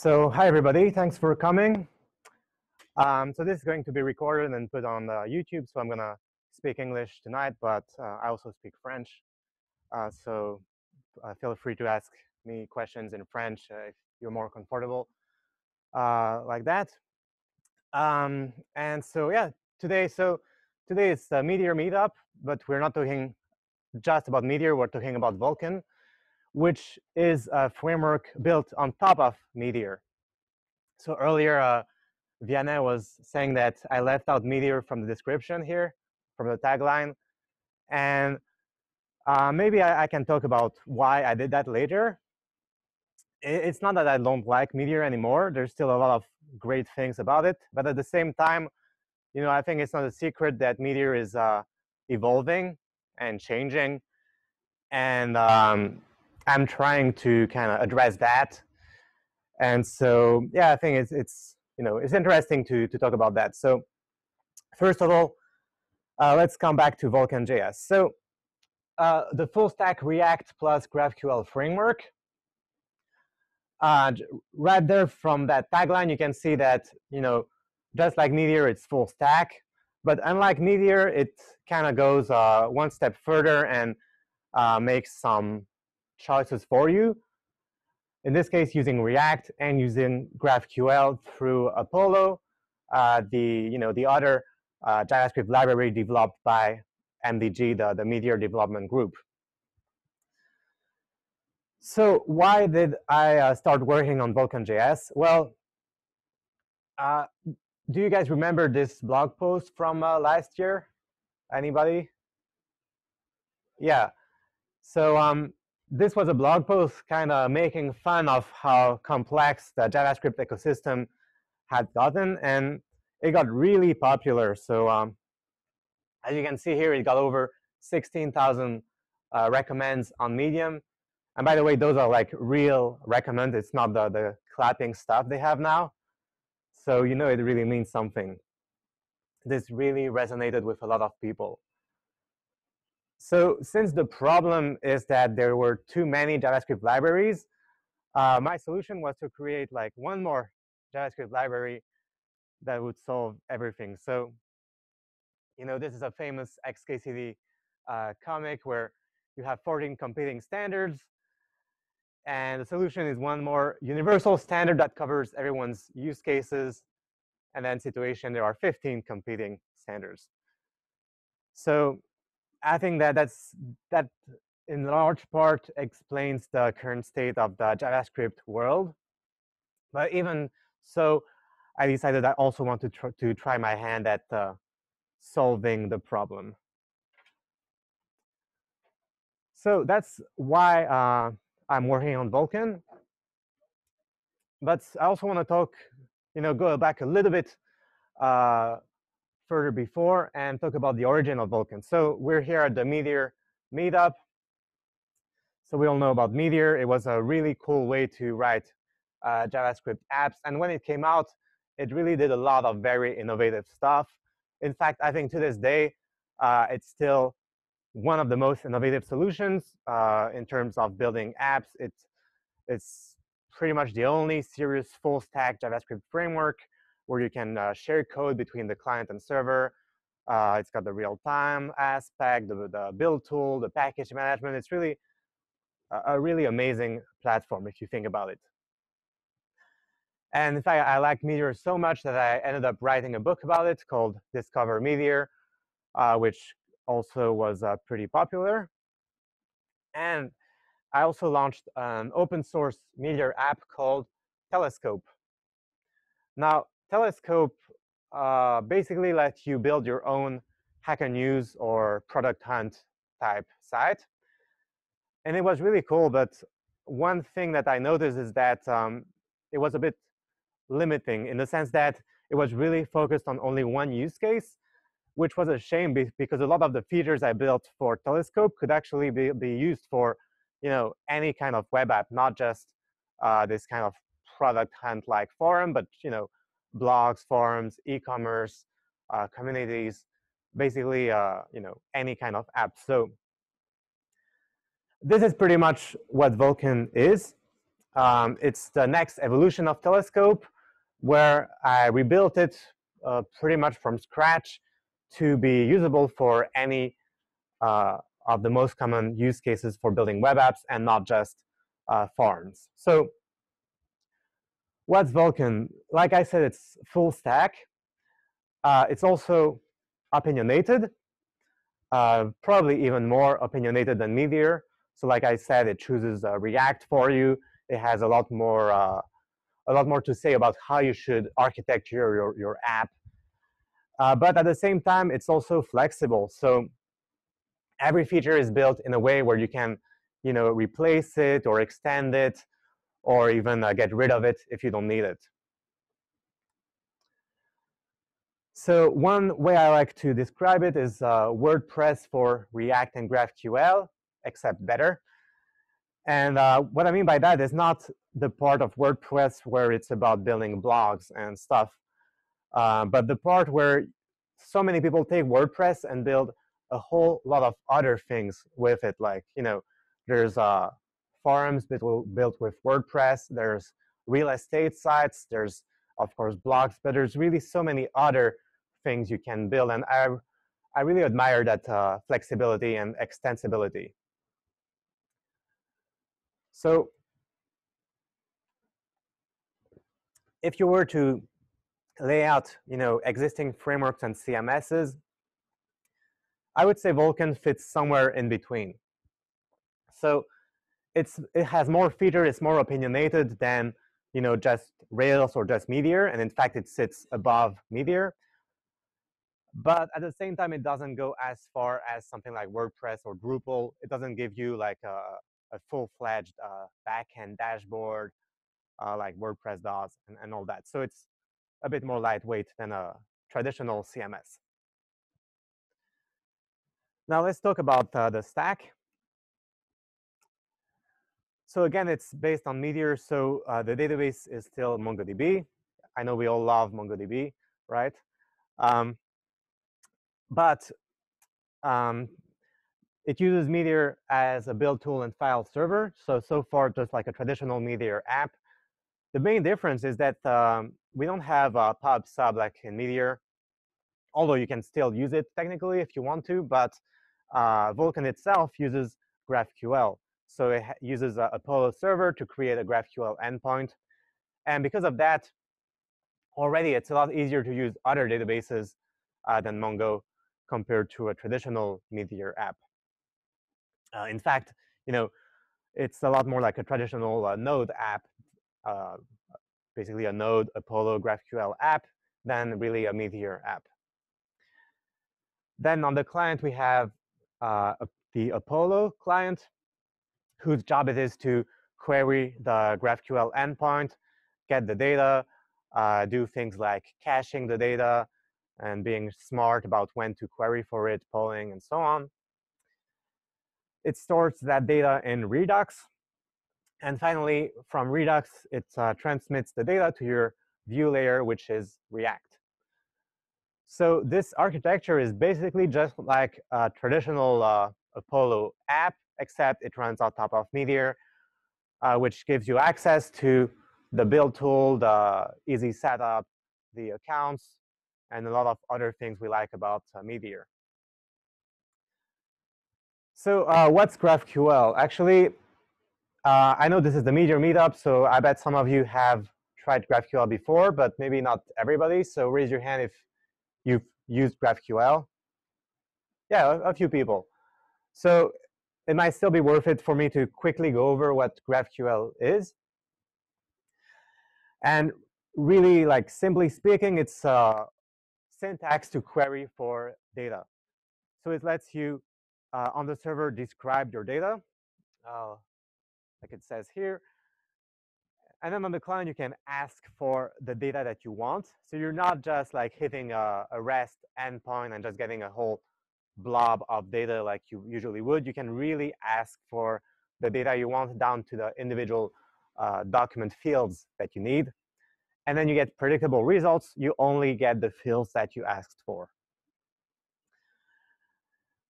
So hi everybody, thanks for coming. Um, so this is going to be recorded and put on uh, YouTube, so I'm gonna speak English tonight, but uh, I also speak French. Uh, so uh, feel free to ask me questions in French if you're more comfortable uh, like that. Um, and so yeah, today, so today is a Meteor meetup, but we're not talking just about Meteor, we're talking about Vulcan which is a framework built on top of Meteor. So earlier, uh, Vianney was saying that I left out Meteor from the description here, from the tagline. And uh, maybe I, I, can talk about why I did that later. It's not that I don't like Meteor anymore. There's still a lot of great things about it. But at the same time, you know, I think it's not a secret that Meteor is uh, evolving and changing. And um, I'm trying to kind of address that. And so, yeah, I think it's, it's you know, it's interesting to, to talk about that. So first of all, uh, let's come back to Vulcan.js. So uh, the full stack React plus GraphQL framework. Uh, right there from that tagline, you can see that, you know, just like Meteor, it's full stack. But unlike Meteor, it kind of goes uh, one step further and uh, makes some choices for you. In this case, using React and using GraphQL through Apollo, uh, the you know the other uh, JavaScript library developed by MDG, the, the Meteor development group. So why did I uh, start working on Vulcan.js? Well, uh, do you guys remember this blog post from uh, last year? Anybody? Yeah. So um, this was a blog post kind of making fun of how complex the JavaScript ecosystem had gotten, and it got really popular. So um, as you can see here, it got over 16,000 uh, recommends on Medium. And by the way, those are like real recommends. It's not the, the clapping stuff they have now. So you know it really means something. This really resonated with a lot of people. So since the problem is that there were too many JavaScript libraries, uh, my solution was to create like one more JavaScript library that would solve everything. So, you know, this is a famous XKCD uh, comic where you have 14 competing standards. And the solution is one more universal standard that covers everyone's use cases. And then situation, there are 15 competing standards. So I think that that's that in large part explains the current state of the JavaScript world. But even so, I decided I also want to tr to try my hand at uh, solving the problem. So that's why uh, I'm working on Vulcan. But I also want to talk, you know, go back a little bit uh, further before and talk about the origin of Vulcan. So we're here at the Meteor meetup. So we all know about Meteor. It was a really cool way to write uh, JavaScript apps. And when it came out, it really did a lot of very innovative stuff. In fact, I think to this day, uh, it's still one of the most innovative solutions uh, in terms of building apps. It's, it's pretty much the only serious full stack JavaScript framework where you can uh, share code between the client and server. Uh, it's got the real-time aspect, the, the build tool, the package management. It's really a, a really amazing platform if you think about it. And in fact, I like Meteor so much that I ended up writing a book about it called Discover Meteor, uh, which also was uh, pretty popular. And I also launched an open source Meteor app called Telescope. Now, Telescope uh, basically lets you build your own Hacker News or product hunt type site. And it was really cool, but one thing that I noticed is that um, it was a bit limiting in the sense that it was really focused on only one use case, which was a shame because a lot of the features I built for Telescope could actually be, be used for you know, any kind of web app, not just uh, this kind of product hunt-like forum, but you know, blogs, forums, e-commerce, uh, communities, basically, uh, you know, any kind of app. So this is pretty much what Vulcan is. um, it's the next evolution of Telescope, where I rebuilt it uh, pretty much from scratch to be usable for any uh, of the most common use cases for building web apps and not just uh, forums. So what's Vulcan? Like I said, it's full stack. Uh, it's also opinionated, uh, probably even more opinionated than Meteor. So like I said, it chooses uh, React for you. It has a lot more uh, a lot more to say about how you should architecture your, your, app. Uh, but at the same time, it's also flexible. So every feature is built in a way where you can you know, replace it or extend it or even uh, get rid of it if you don't need it. So one way I like to describe it is uh, WordPress for React and GraphQL, except better. And uh, what I mean by that is not the part of WordPress where it's about building blogs and stuff, uh, but the part where so many people take WordPress and build a whole lot of other things with it. Like, you know, there's uh, forums built with WordPress, there's real estate sites, there's, of course, blogs, but there's really so many other things you can build. And I, I really admire that uh, flexibility and extensibility. So if you were to lay out you know, existing frameworks and CMSs, I would say Vulcan fits somewhere in between. So it's, it has more feature, it's more opinionated than you know, just Rails or just Meteor, and in fact, it sits above Meteor. But at the same time, it doesn't go as far as something like WordPress or Drupal. It doesn't give you like a, a full-fledged uh, backend dashboard uh, like WordPress does and, and all that. So it's a bit more lightweight than a traditional CMS. Now let's talk about uh, the stack. So again, it's based on Meteor. So uh, the database is still MongoDB. I know we all love MongoDB, right? Um, but um, it uses Meteor as a build tool and file server. So, so far, just like a traditional Meteor app. The main difference is that um, we don't have a pub sub like in Meteor, although you can still use it technically if you want to, but uh, Vulcan itself uses GraphQL. So it uses a Apollo server to create a GraphQL endpoint. And because of that, already it's a lot easier to use other databases uh, than Mongo compared to a traditional Meteor app. Uh, in fact, you know, it's a lot more like a traditional uh, Node app, uh, basically a Node Apollo GraphQL app than really a Meteor app. Then on the client, we have uh, the Apollo client, whose job it is to query the GraphQL endpoint, get the data, uh, do things like caching the data, and being smart about when to query for it, polling, and so on. It stores that data in Redux. And finally, from Redux, it uh, transmits the data to your view layer, which is React. So this architecture is basically just like a traditional uh, Apollo app, except it runs on top of Meteor, uh, which gives you access to the build tool, the easy setup, the accounts, and a lot of other things we like about uh, Meteor. So uh, what's GraphQL? Actually, uh, I know this is the Meteor meetup, so I bet some of you have tried GraphQL before, but maybe not everybody. So raise your hand if you've used GraphQL. Yeah, a, a few people. So it might still be worth it for me to quickly go over what GraphQL is. And really, like simply speaking, it's uh, syntax to query for data. So it lets you, uh, on the server, describe your data, uh, like it says here. And then on the client, you can ask for the data that you want. So you're not just like hitting a, a REST endpoint and just getting a whole blob of data like you usually would. You can really ask for the data you want down to the individual uh, document fields that you need and then you get predictable results, you only get the fields that you asked for.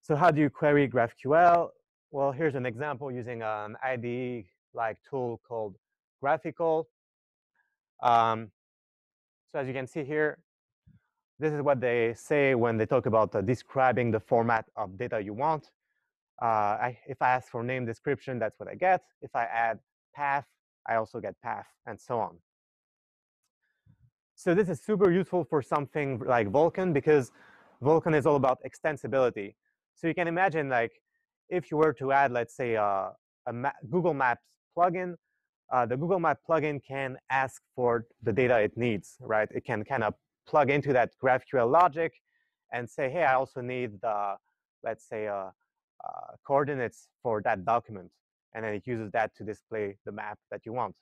So how do you query GraphQL? Well, here's an example using an IDE-like tool called GraphiQL. Um, so as you can see here, this is what they say when they talk about uh, describing the format of data you want. Uh, I, if I ask for name description, that's what I get. If I add path, I also get path, and so on. So this is super useful for something like Vulkan because Vulkan is all about extensibility. So you can imagine like if you were to add, let's say, uh, a Ma Google Maps plugin, uh, the Google Map plugin can ask for the data it needs, right? It can kind of plug into that GraphQL logic and say, hey, I also need the, let's say, uh, uh, coordinates for that document. And then it uses that to display the map that you want.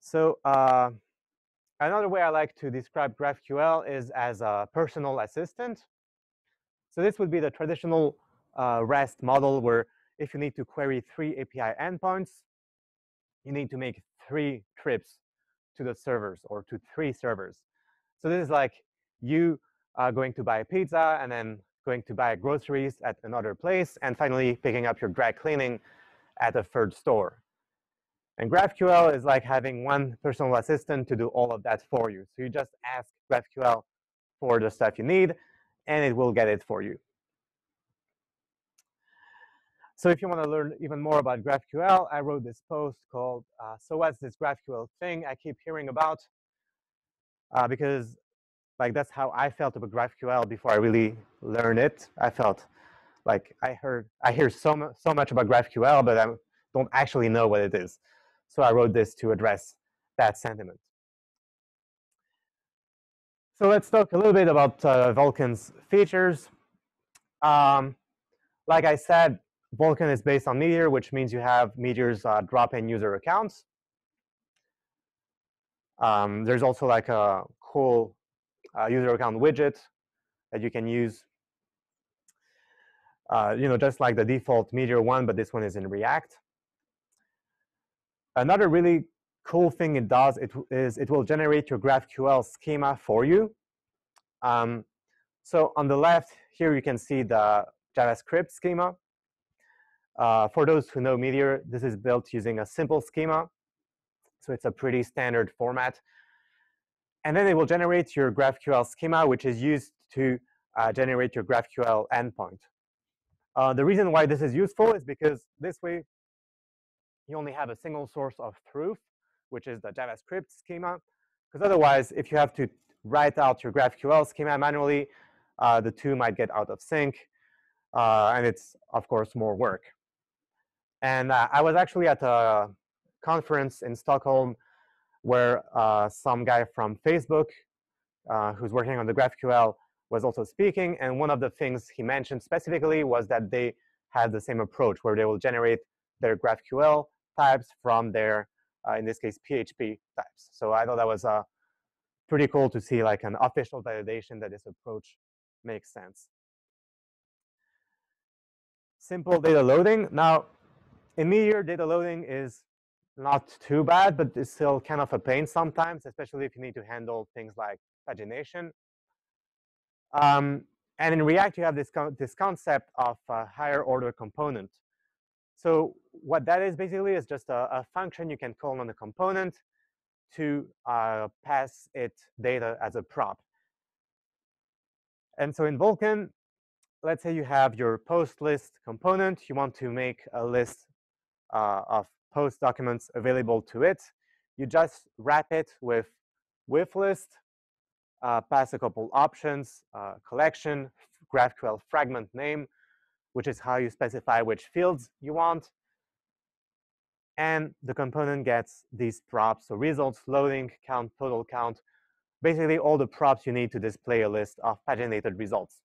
So uh, another way I like to describe GraphQL is as a personal assistant. So this would be the traditional uh, REST model where if you need to query three API endpoints, you need to make three trips to the servers or to three servers. So this is like you uh, going to buy a pizza and then going to buy groceries at another place and finally picking up your dry cleaning at a third store. And GraphQL is like having one personal assistant to do all of that for you. So you just ask GraphQL for the stuff you need, and it will get it for you. So if you want to learn even more about GraphQL, I wrote this post called, uh, so what's this GraphQL thing I keep hearing about? Uh, because like that's how I felt about GraphQL before I really learned it. I felt like I heard, I hear so, so much about GraphQL, but I don't actually know what it is. So I wrote this to address that sentiment. So let's talk a little bit about uh, Vulcan's features. Um, like I said, Vulcan is based on Meteor, which means you have Meteor's uh, drop-in user accounts. Um, there's also like a cool uh, user account widget that you can use. Uh, you know, just like the default Meteor one, but this one is in React. Another really cool thing it does it is it will generate your GraphQL schema for you. Um, so on the left here, you can see the JavaScript schema. Uh, for those who know Meteor, this is built using a simple schema. So it's a pretty standard format. And then it will generate your GraphQL schema, which is used to uh, generate your GraphQL endpoint. Uh, the reason why this is useful is because this way you only have a single source of truth, which is the JavaScript schema. Because otherwise, if you have to write out your GraphQL schema manually, uh, the two might get out of sync. Uh, and it's, of course, more work. And uh, I was actually at a conference in Stockholm where uh, some guy from Facebook uh, who's working on the GraphQL was also speaking. And one of the things he mentioned specifically was that they had the same approach where they will generate their GraphQL types from their, uh, in this case, PHP types. So I thought that was uh, pretty cool to see like an official validation that this approach makes sense. Simple data loading. Now, in Meteor, data loading is not too bad, but it's still kind of a pain sometimes, especially if you need to handle things like pagination. Um, and in React, you have this, co this concept of a higher order component. So what that is basically is just a, a function you can call on a component to uh, pass it data as a prop. And so in Vulcan, let's say you have your post list component. You want to make a list uh, of post documents available to it. You just wrap it with with list, uh, pass a couple options, uh, collection, GraphQL fragment name, which is how you specify which fields you want. And the component gets these props, so results, loading, count, total count, basically all the props you need to display a list of paginated results.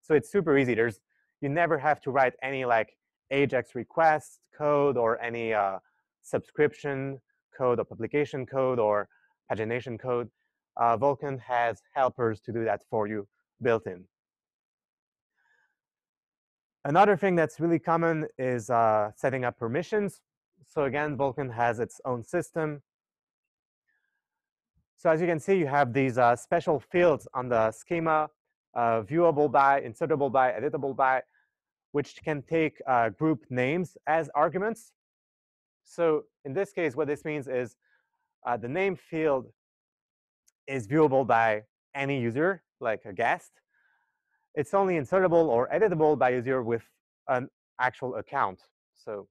So it's super easy. There's You never have to write any like AJAX request code or any uh, subscription code or publication code or pagination code. Uh, Vulcan has helpers to do that for you built in. Another thing that's really common is uh, setting up permissions. So again, Vulcan has its own system. So as you can see, you have these uh, special fields on the schema, uh, viewable by, insertable by, editable by, which can take uh, group names as arguments. So in this case, what this means is uh, the name field is viewable by any user, like a guest. It's only insertable or editable by a user with an actual account. So,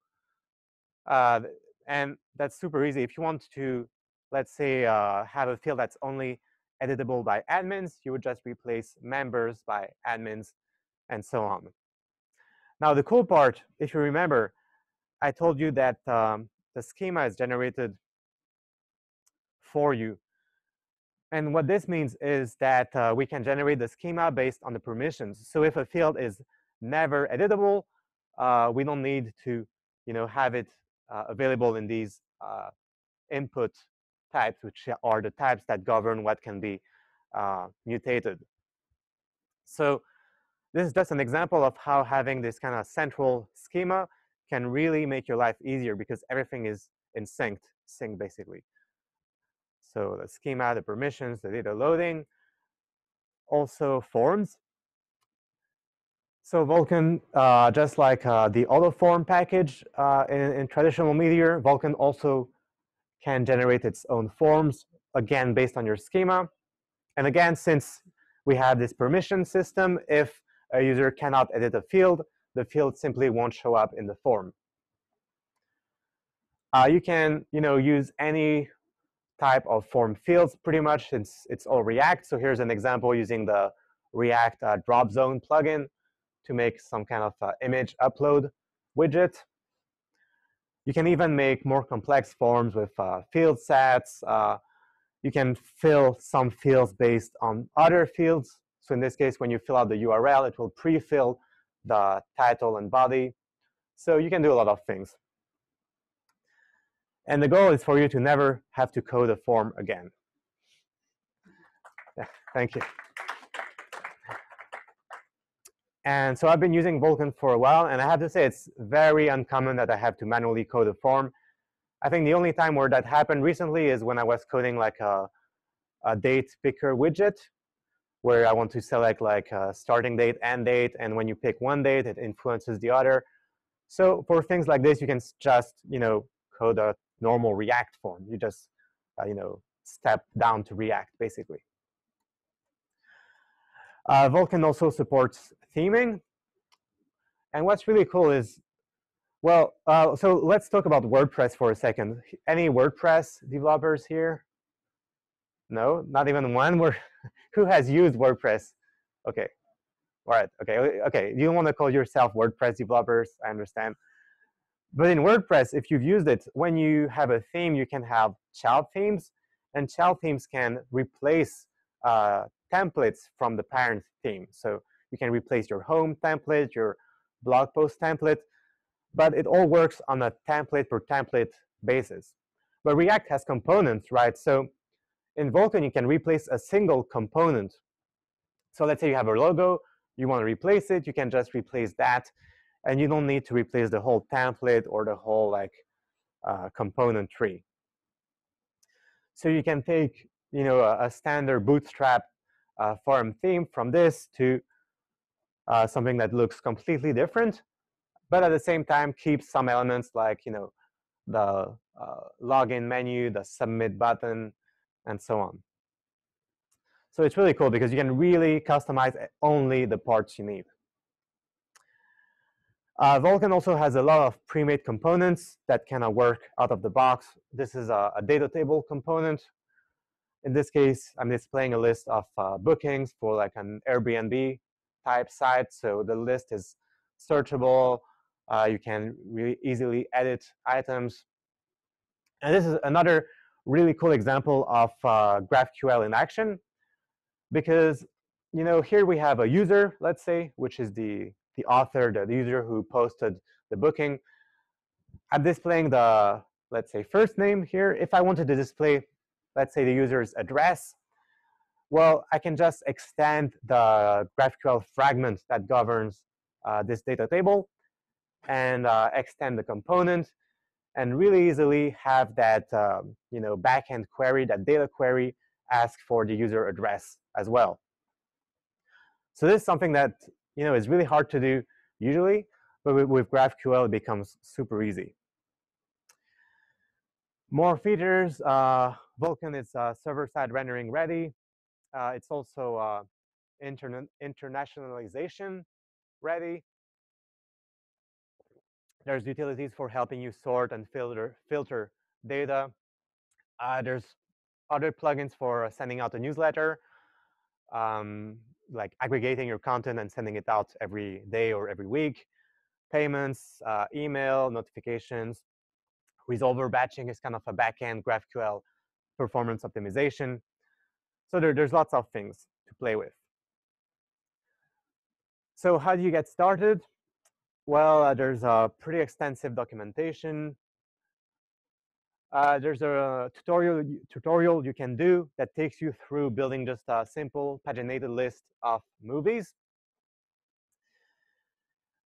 uh, and that's super easy. If you want to, let's say, uh, have a field that's only editable by admins, you would just replace members by admins and so on. Now, the cool part, if you remember, I told you that um, the schema is generated for you. And what this means is that uh, we can generate the schema based on the permissions. So if a field is never editable, uh, we don't need to you know, have it uh, available in these uh, input types, which are the types that govern what can be uh, mutated. So this is just an example of how having this kind of central schema can really make your life easier because everything is in sync, sync basically. So the schema, the permissions, the data loading, also forms. So Vulcan, uh, just like uh, the AutoForm package uh, in, in, traditional Meteor, Vulcan also can generate its own forms, again, based on your schema. And again, since we have this permission system, if a user cannot edit a field, the field simply won't show up in the form. Uh, you can you know, use any type of form fields pretty much since it's all React. So here's an example using the React uh, drop zone plugin to make some kind of uh, image upload widget. You can even make more complex forms with uh, field sets. Uh, you can fill some fields based on other fields. So in this case, when you fill out the URL, it will pre-fill the title and body. So you can do a lot of things. And the goal is for you to never have to code a form again. Yeah, thank you. And so I've been using Vulcan for a while, and I have to say it's very uncommon that I have to manually code a form. I think the only time where that happened recently is when I was coding like a, a date picker widget, where I want to select like a starting date, end date, and when you pick one date, it influences the other. So for things like this, you can just you know code a normal React form. You just uh, you know step down to React basically. Uh, Vulcan also supports theming. And what's really cool is, well, uh, so let's talk about WordPress for a second. Any WordPress developers here? No, not even one. We're, who has used WordPress? Okay, all right, okay, okay. You don't want to call yourself WordPress developers, I understand. But in WordPress, if you've used it, when you have a theme, you can have child themes, and child themes can replace uh, templates from the parent theme. So you can replace your home template, your blog post template, but it all works on a template per template basis. But React has components, right? So in Vulcan, you can replace a single component. So let's say you have a logo, you want to replace it, you can just replace that, and you don't need to replace the whole template or the whole like uh, component tree. So you can take you know a, a standard Bootstrap uh, form theme from this to uh, something that looks completely different, but at the same time keeps some elements like you know the uh, login menu, the submit button, and so on. So it's really cool because you can really customize only the parts you need. Uh, Vulcan also has a lot of pre-made components that kind of work out of the box. This is a, a, data table component. In this case, I'm displaying a list of uh, bookings for like an Airbnb type site. So the list is searchable. Uh, you can really easily edit items. And this is another really cool example of uh, GraphQL in action because you know here we have a user, let's say, which is the, the author, the user who posted the booking. I'm displaying the, let's say, first name here. If I wanted to display, let's say, the user's address, well, I can just extend the GraphQL fragment that governs uh, this data table and uh, extend the component and really easily have that um, you know, backend query, that data query, ask for the user address as well. So this is something that you know, is really hard to do usually, but with, GraphQL, it becomes super easy. More features. Uh, Vulcan is uh, server-side rendering ready. Uh, it's also uh, interna internationalization ready. There's utilities for helping you sort and filter filter data. Uh, there's other plugins for sending out a newsletter, um, like aggregating your content and sending it out every day or every week. Payments, uh, email, notifications. Resolver batching is kind of a backend GraphQL performance optimization. So there, there's lots of things to play with. So how do you get started? Well, uh, there's a pretty extensive documentation. Uh, there's a tutorial tutorial you can do that takes you through building just a simple paginated list of movies.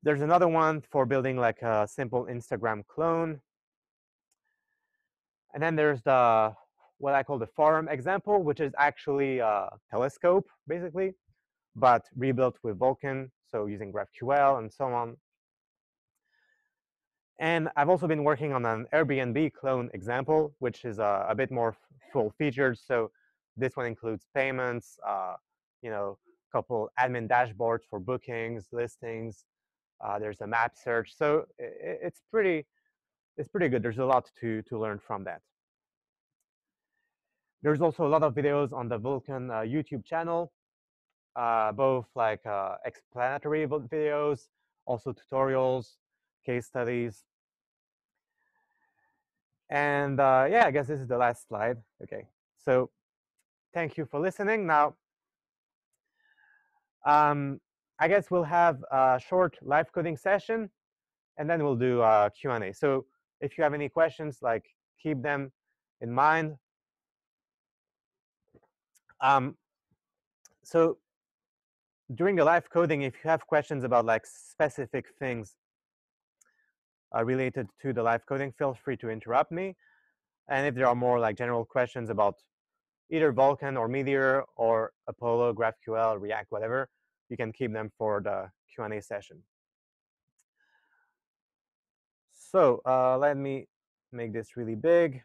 There's another one for building like a simple Instagram clone. And then there's the what I call the forum example, which is actually a telescope, basically, but rebuilt with Vulcan, so using GraphQL and so on. And I've also been working on an Airbnb clone example, which is a, a bit more full featured. So this one includes payments, uh, you know, a couple admin dashboards for bookings, listings. Uh, there's a map search. So it, it's pretty, it's pretty good. There's a lot to to learn from that. There's also a lot of videos on the Vulcan uh, YouTube channel, uh, both like uh, explanatory videos, also tutorials, case studies. And uh, yeah, I guess this is the last slide. Okay, so thank you for listening. Now, um, I guess we'll have a short live coding session, and then we'll do a Q&A. So if you have any questions, like keep them in mind. Um, so during the live coding, if you have questions about like specific things uh, related to the live coding, feel free to interrupt me. And if there are more like general questions about either Vulcan or Meteor or Apollo, GraphQL, React, whatever, you can keep them for the Q&A session. So uh, let me make this really big.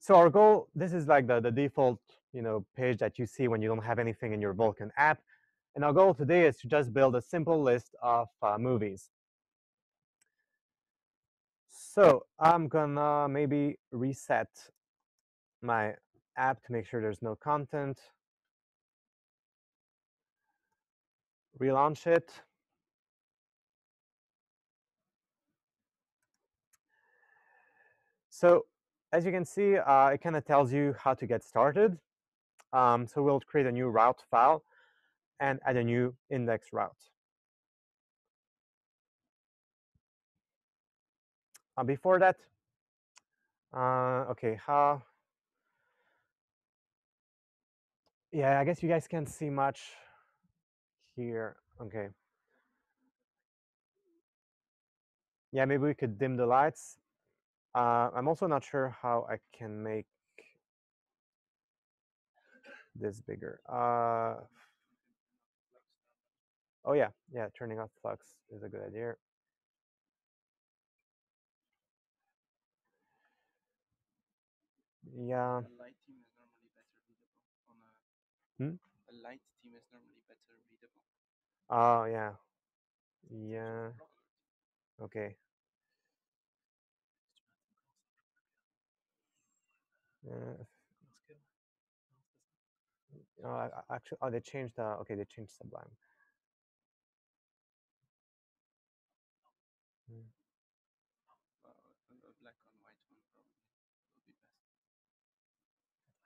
So our goal, this is like the, the default you know, page that you see when you don't have anything in your Vulcan app. And our goal today is to just build a simple list of uh, movies. So I'm gonna maybe reset my app to make sure there's no content. Relaunch it. So as you can see, uh, it kind of tells you how to get started. Um, so we'll create a new route file and add a new index route. Uh, before that, uh, okay, how? Yeah, I guess you guys can't see much here. Okay. Yeah, maybe we could dim the lights. Uh, I'm also not sure how I can make this bigger. Uh, oh yeah, yeah, turning off flux is a good idea. Yeah. A light theme is normally better readable on a, Hmm? a light theme is normally better readable. Oh yeah. Yeah. Okay. Uh, oh, I- I- actually, oh, they changed the. Okay, they changed Sublime. Hmm. Well, a, a black on white one probably will be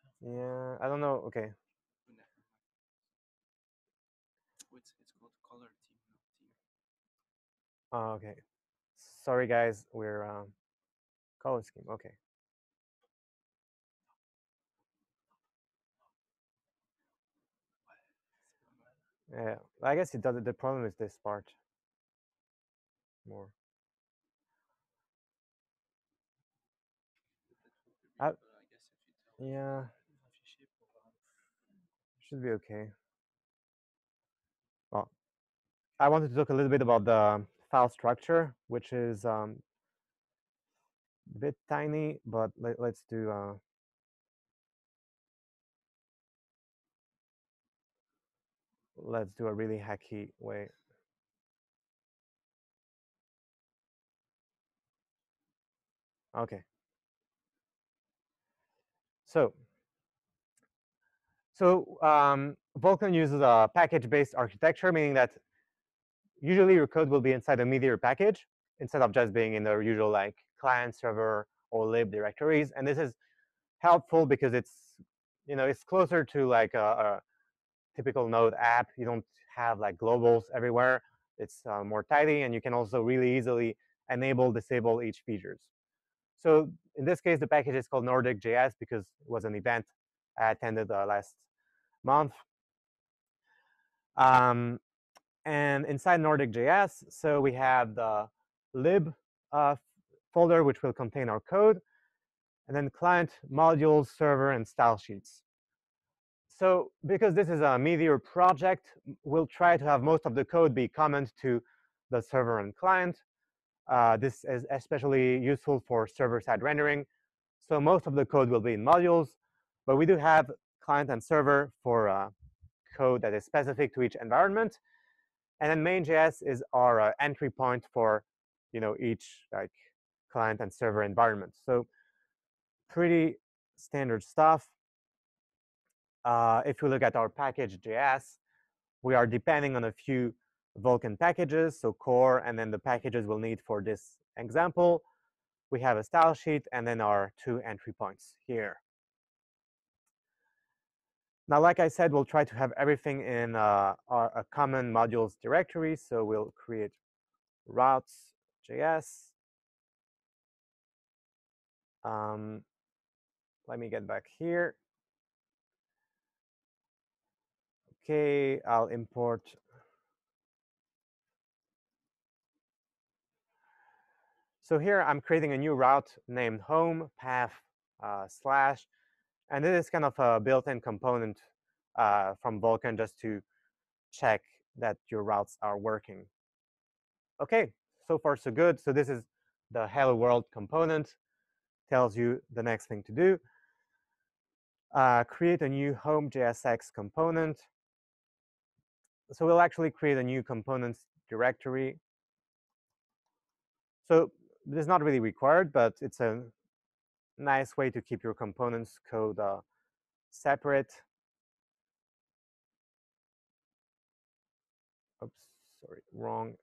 best. Yeah, I don't know. Okay. Oh, it's, it's called color theme, not. Oh, okay. Sorry, guys. We're um, color scheme. Okay. Yeah, I guess it does. The problem is this part more. I- would be readable, I guess, if you tell Yeah, should be okay. Well, I wanted to talk a little bit about the file structure, which is um, a bit tiny, but let, us do. Uh, let's do a really hacky way. Okay. So, so um, Vulcan uses a package-based architecture, meaning that usually your code will be inside a Meteor package instead of just being in the usual like client server or lib directories. And this is helpful because it's you know it's closer to like a, a typical Node app. You don't have like globals everywhere. It's uh, more tidy, and you can also really easily enable, disable each features. So in this case, the package is called Nordic.js because it was an event I attended uh, last month. Um, and inside Nordic.js, so we have the lib uh, folder, which will contain our code, and then client, modules, server, and style sheets. So because this is a Meteor project, we'll try to have most of the code be common to the server and client. Uh, this is especially useful for server-side rendering. So most of the code will be in modules, but we do have client and server for uh, code that is specific to each environment. And then main.js is our uh, entry point for you know each like client and server environment. So pretty standard stuff. Uh, if we look at our package.js, we are depending on a few Vulcan packages, so core, and then the packages we'll need for this example. We have a style sheet and then our two entry points here. Now, like I said, we'll try to have everything in uh, our, a common modules directory. So we'll create routes.js. Um, let me get back here. Okay, I'll import So here I'm creating a new route named home path uh, slash, and this is kind of a built-in component uh, from Vulcan just to check that your routes are working. Okay, so far so good. So this is the hello world component, tells you the next thing to do. Uh, create a new home.jsx component. So we'll actually create a new components directory. So this is not really required, but it's a nice way to keep your components code uh, separate. Oops, sorry, wrong.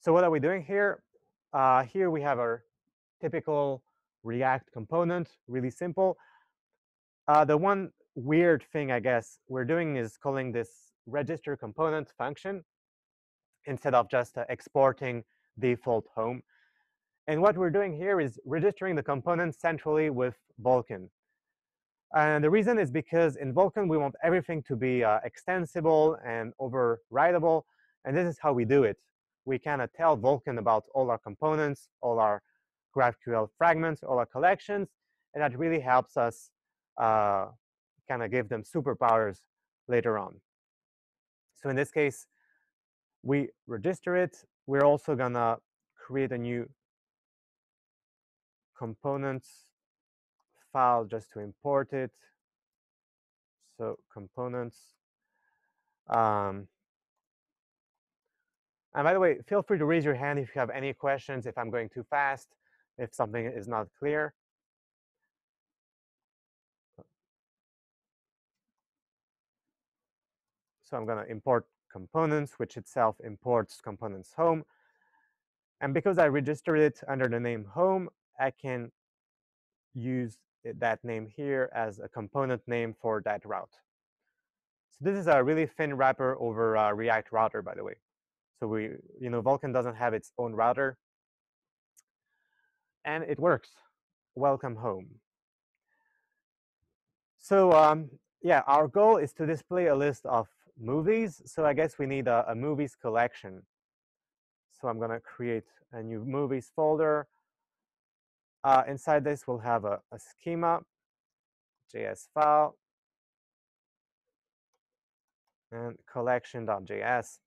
So what are we doing here? Uh, here we have our typical React component, really simple. Uh, the one weird thing, I guess, we're doing is calling this register component function instead of just uh, exporting default home. And what we're doing here is registering the components centrally with Vulcan. And the reason is because in Vulcan, we want everything to be uh, extensible and overridable. And this is how we do it. We kind of tell Vulcan about all our components, all our GraphQL fragments, all our collections, and that really helps us uh, kind of give them superpowers later on. So in this case, we register it. We're also gonna create a new components file just to import it. So components. Um, and by the way, feel free to raise your hand if you have any questions, if I'm going too fast, if something is not clear. So I'm going to import components, which itself imports components home. And because I registered it under the name home, I can use that name here as a component name for that route. So this is a really thin wrapper over React router, by the way. So we, you know, Vulcan doesn't have its own router. And it works. Welcome home. So um, yeah, our goal is to display a list of movies. So I guess we need a, a movies collection. So I'm going to create a new movies folder. Uh, inside this, we'll have a, a schema, JS file, and collection.js.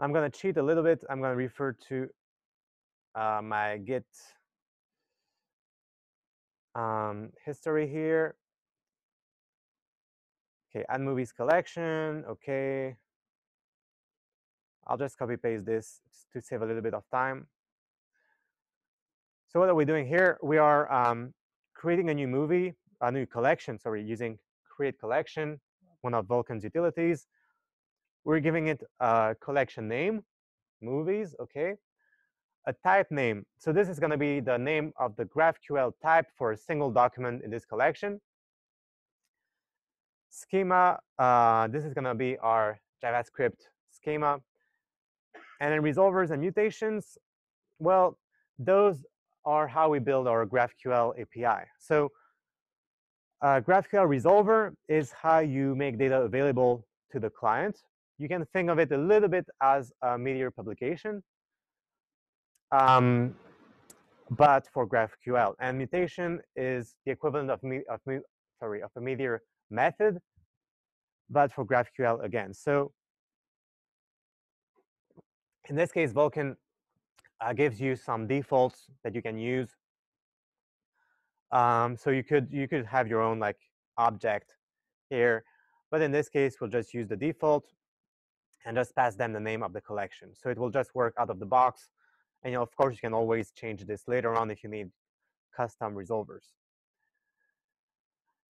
I'm going to cheat a little bit. I'm going to refer to uh, my Git um, history here. Okay, add movies collection. Okay. I'll just copy paste this to save a little bit of time. So what are we doing here? We are um, creating a new movie, a new collection, So we're using create collection, one of Vulcan's utilities. We're giving it a collection name, movies, okay? A type name. So this is going to be the name of the GraphQL type for a single document in this collection. Schema, uh, this is going to be our JavaScript schema. And then resolvers and mutations, well, those are how we build our GraphQL API. So uh, GraphQL resolver is how you make data available to the client. You can think of it a little bit as a Meteor publication, um, but for GraphQL. And mutation is the equivalent of, me, of me, sorry of a Meteor method, but for GraphQL again. So in this case, Vulcan uh, gives you some defaults that you can use. Um, so you could you could have your own like object here, but in this case, we'll just use the default and just pass them the name of the collection. So it will just work out of the box. And you know, of course, you can always change this later on if you need custom resolvers.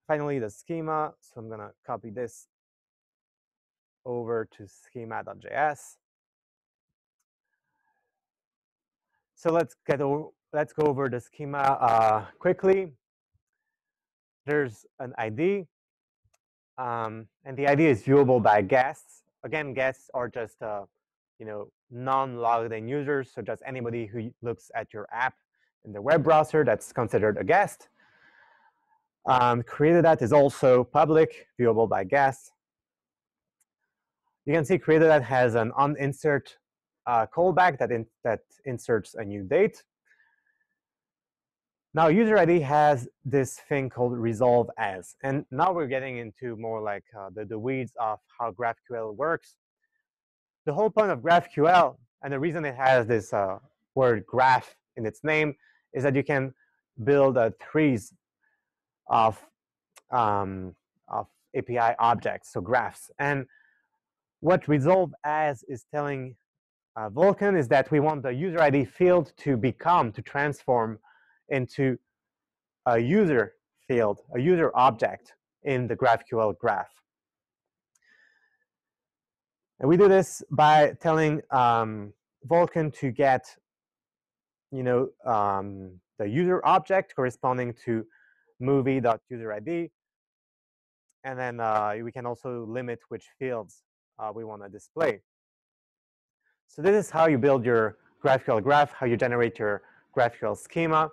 Finally, the schema. So I'm gonna copy this over to schema.js. So let's get over, let's go over the schema uh, quickly. There's an ID, um, and the ID is viewable by guests. Again, guests are just uh, you know non-logged in users, so just anybody who looks at your app in the web browser that's considered a guest. Um, created at is also public, viewable by guests. You can see created at has an onInsert uh, callback that, in, that inserts a new date. Now user ID has this thing called resolve as, and now we're getting into more like uh, the, the weeds of how GraphQL works. The whole point of GraphQL, and the reason it has this uh, word graph in its name, is that you can build a trees of, um, of API objects, so graphs. And what resolve as is telling uh, Vulcan is that we want the user ID field to become, to transform into a user field, a user object in the GraphQL graph. And we do this by telling um, Vulcan to get, you know, um, the user object corresponding to movie.userid. And then uh, we can also limit which fields uh, we want to display. So this is how you build your GraphQL graph, how you generate your GraphQL schema.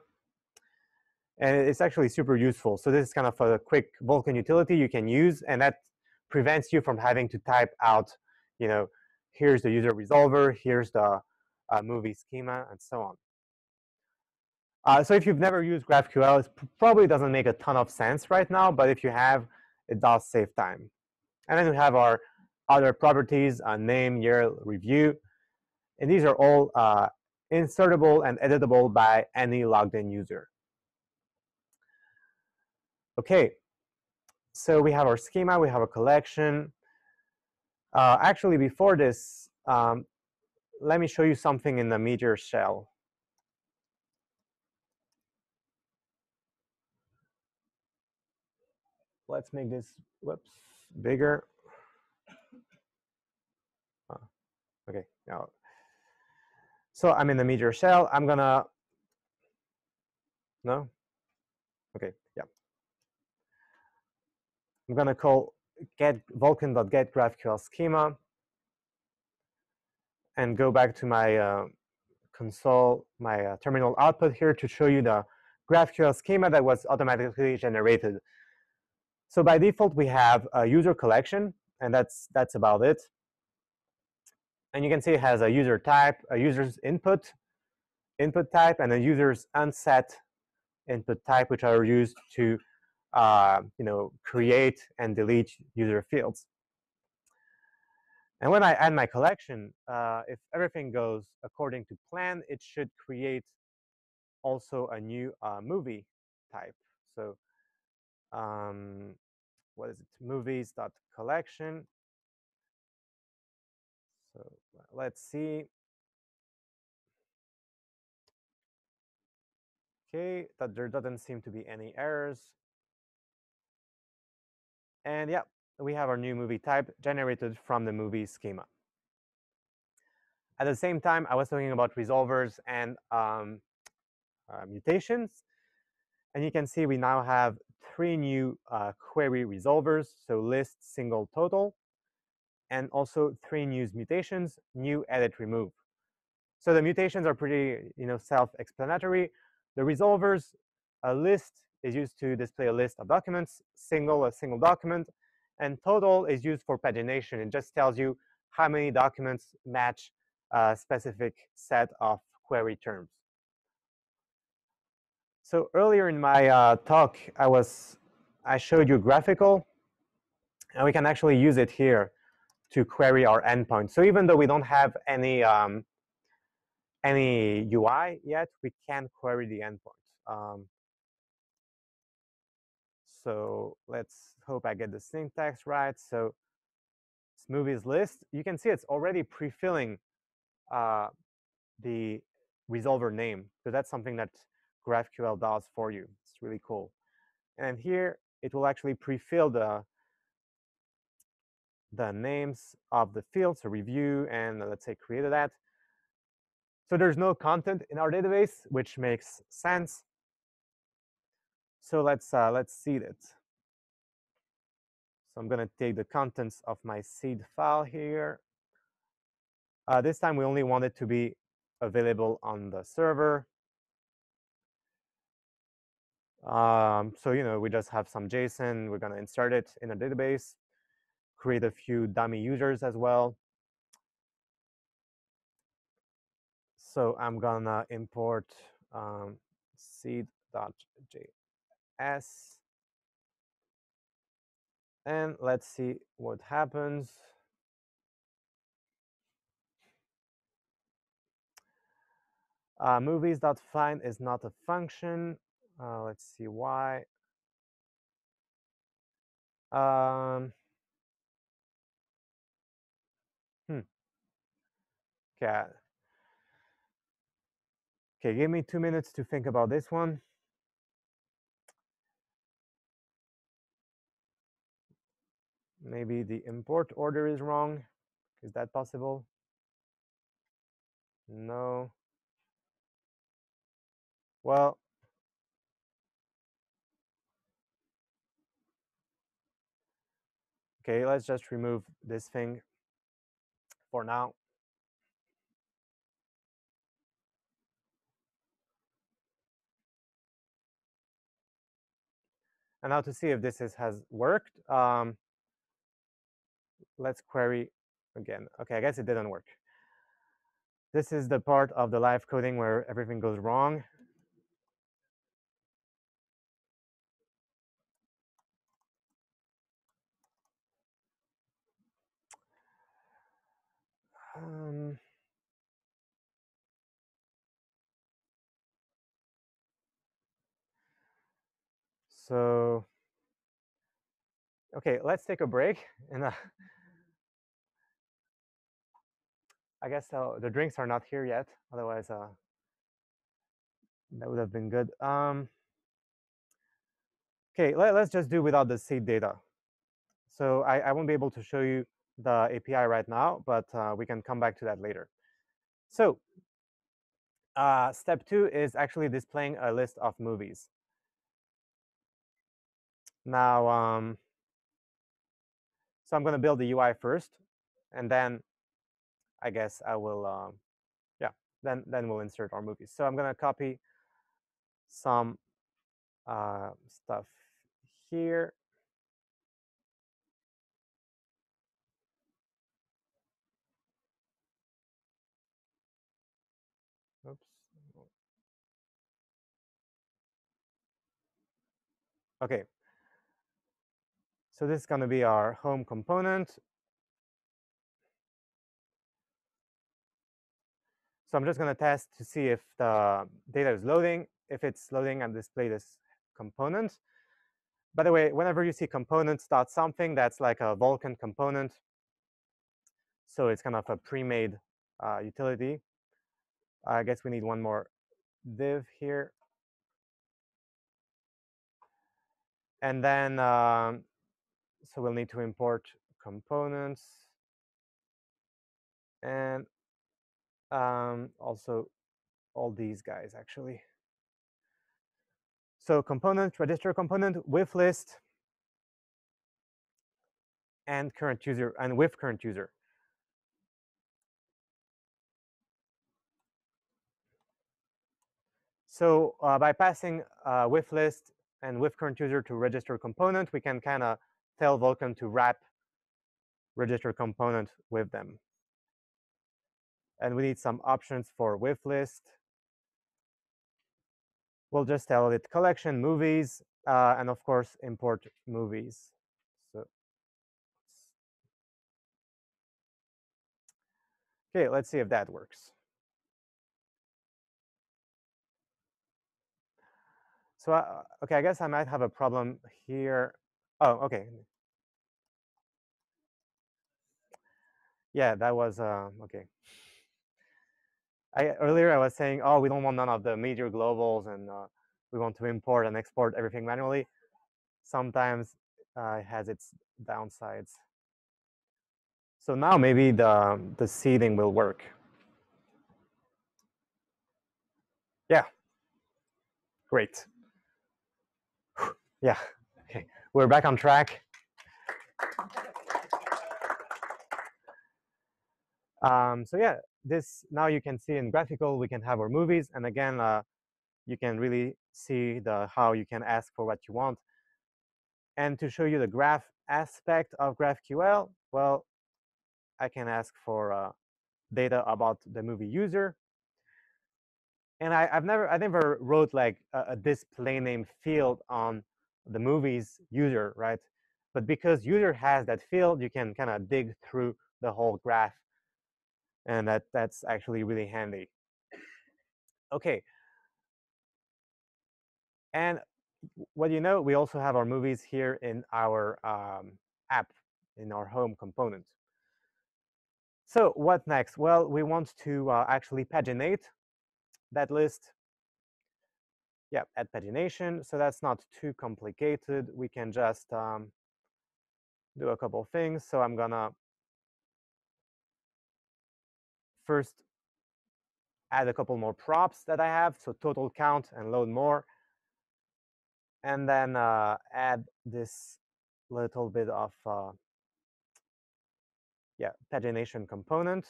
And it's actually super useful. So this is kind of a quick Vulcan utility you can use, and that prevents you from having to type out, you know, here's the user resolver, here's the uh, movie schema, and so on. Uh, so if you've never used GraphQL, it probably doesn't make a ton of sense right now, but if you have, it does save time. And then we have our other properties, uh, name, year, review. And these are all uh, insertable and editable by any logged in user. Okay, so we have our schema, we have a collection. Uh, actually, before this, um, let me show you something in the Meteor shell. Let's make this, whoops, bigger. Uh, okay, now so I'm in the Meteor shell. I'm gonna, no? Okay, yeah. I'm gonna call get Vulcan.get GraphQL schema and go back to my uh, console, my uh, terminal output here to show you the GraphQL schema that was automatically generated. So by default, we have a user collection, and that's that's about it. And you can see it has a user type, a user's input, input type, and a user's unset input type, which are used to uh, you know, create and delete user fields. And when I add my collection, uh, if everything goes according to plan, it should create also a new uh, movie type. So um, what is it? Movies.collection. So let's see. Okay, that there doesn't seem to be any errors. And yeah, we have our new movie type generated from the movie schema. At the same time, I was talking about resolvers and um, uh, mutations. And you can see we now have three new uh, query resolvers, so list, single, total, and also three new mutations, new, edit, remove. So the mutations are pretty you know, self-explanatory. The resolvers, a list is used to display a list of documents, single, a single document, and total is used for pagination. It just tells you how many documents match a specific set of query terms. So earlier in my uh, talk, I was I showed you GraphiQL, and we can actually use it here to query our endpoint. So even though we don't have any um, any UI yet, we can query the endpoint. Um, so let's hope I get the syntax right. So movies list, you can see it's already pre-filling uh, the resolver name. So that's something that GraphQL does for you. It's really cool. And here it will actually pre-fill the the names of the fields, so review, and let's say created that. So there's no content in our database, which makes sense. So let's uh, let's seed it. So I'm to take the contents of my seed file here. Uh, this time we only want it to be available on the server. Um, so, you know, we just have some JSON. We're to insert it in a database, create a few dummy users as well. So I'm to import um, seed.js. And let's see what happens. Uh, movies.find is not a function. Uh, let's see why. Um, Okay. Okay, give me two minutes to think about this one. Maybe the import order is wrong. Is that possible? No. Well, Okay, let's just remove this thing for now. And now to see if this is, has worked, um, let's query again. Okay, I guess it didn't work. This is the part of the live coding where everything goes wrong. Um, so, okay, let's take a break. And uh, I guess uh, the drinks are not here yet. Otherwise, uh, that would have been good. Um, okay, let, us just do without the seed data. So I, I won't be able to show you the API right now, but uh, we can come back to that later. So uh, step two is actually displaying a list of movies. Now, um, so I'm going to build the UI first, and then I guess I will, um, yeah, then then we'll insert our movies. So I'm going to copy some uh, stuff here. Oops. Okay. So this is going to be our home component. So I'm just going to test to see if the data is loading. If it's loading, I'll display this component. By the way, whenever you see components dot something, that's like a Vulcan component. So it's kind of a pre-made uh, utility. I guess we need one more div here. And then um, so we'll need to import components and um, also all these guys actually. So component, register component with list and current user and with current user. So uh, by passing uh, with list and with current user to register component, we can kind of tell Vulcan to wrap register component with them. And we need some options for with list. We'll just tell it collection movies, uh, and of course, import movies. So, okay, let's see if that works. So, uh, okay, I guess I might have a problem here. Oh, okay. Yeah, that was, uh, okay. I, earlier I was saying, oh, we don't want none of the Meteor globals and uh, we want to import and export everything manually. Sometimes uh, it has its downsides. So now maybe the, the seeding will work. Yeah, great. Yeah, we're back on track. Um, so yeah, this now you can see in GraphiQL, we can have our movies. And again, uh, you can really see the how you can ask for what you want. And to show you the graph aspect of GraphQL, well, I can ask for uh, data about the movie user. And I, have never, I never wrote like a, a display name field on the movie's user, right? But because user has that field, you can kind of dig through the whole graph. And that, that's actually really handy. Okay. And what you know, we also have our movies here in our um, app, in our home component. So what next? Well, we want to uh, actually paginate that list yeah, add pagination. So that's not too complicated. We can just um, do a couple things. So I'm gonna first add a couple more props that I have. So total count and load more. And then uh, add this little bit of uh, yeah pagination component,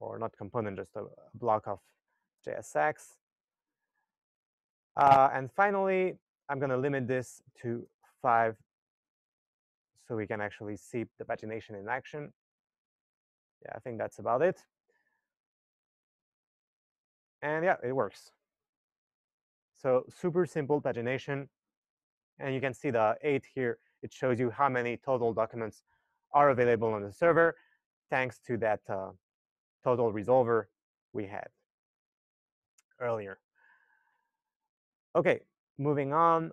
or not component, just a block of JSX. Uh, and finally, I'm going to limit this to 5 so we can actually see the pagination in action. Yeah, I think that's about it. And yeah, it works. So super simple pagination. And you can see the 8 here. It shows you how many total documents are available on the server thanks to that uh, total resolver we had earlier. Okay, moving on.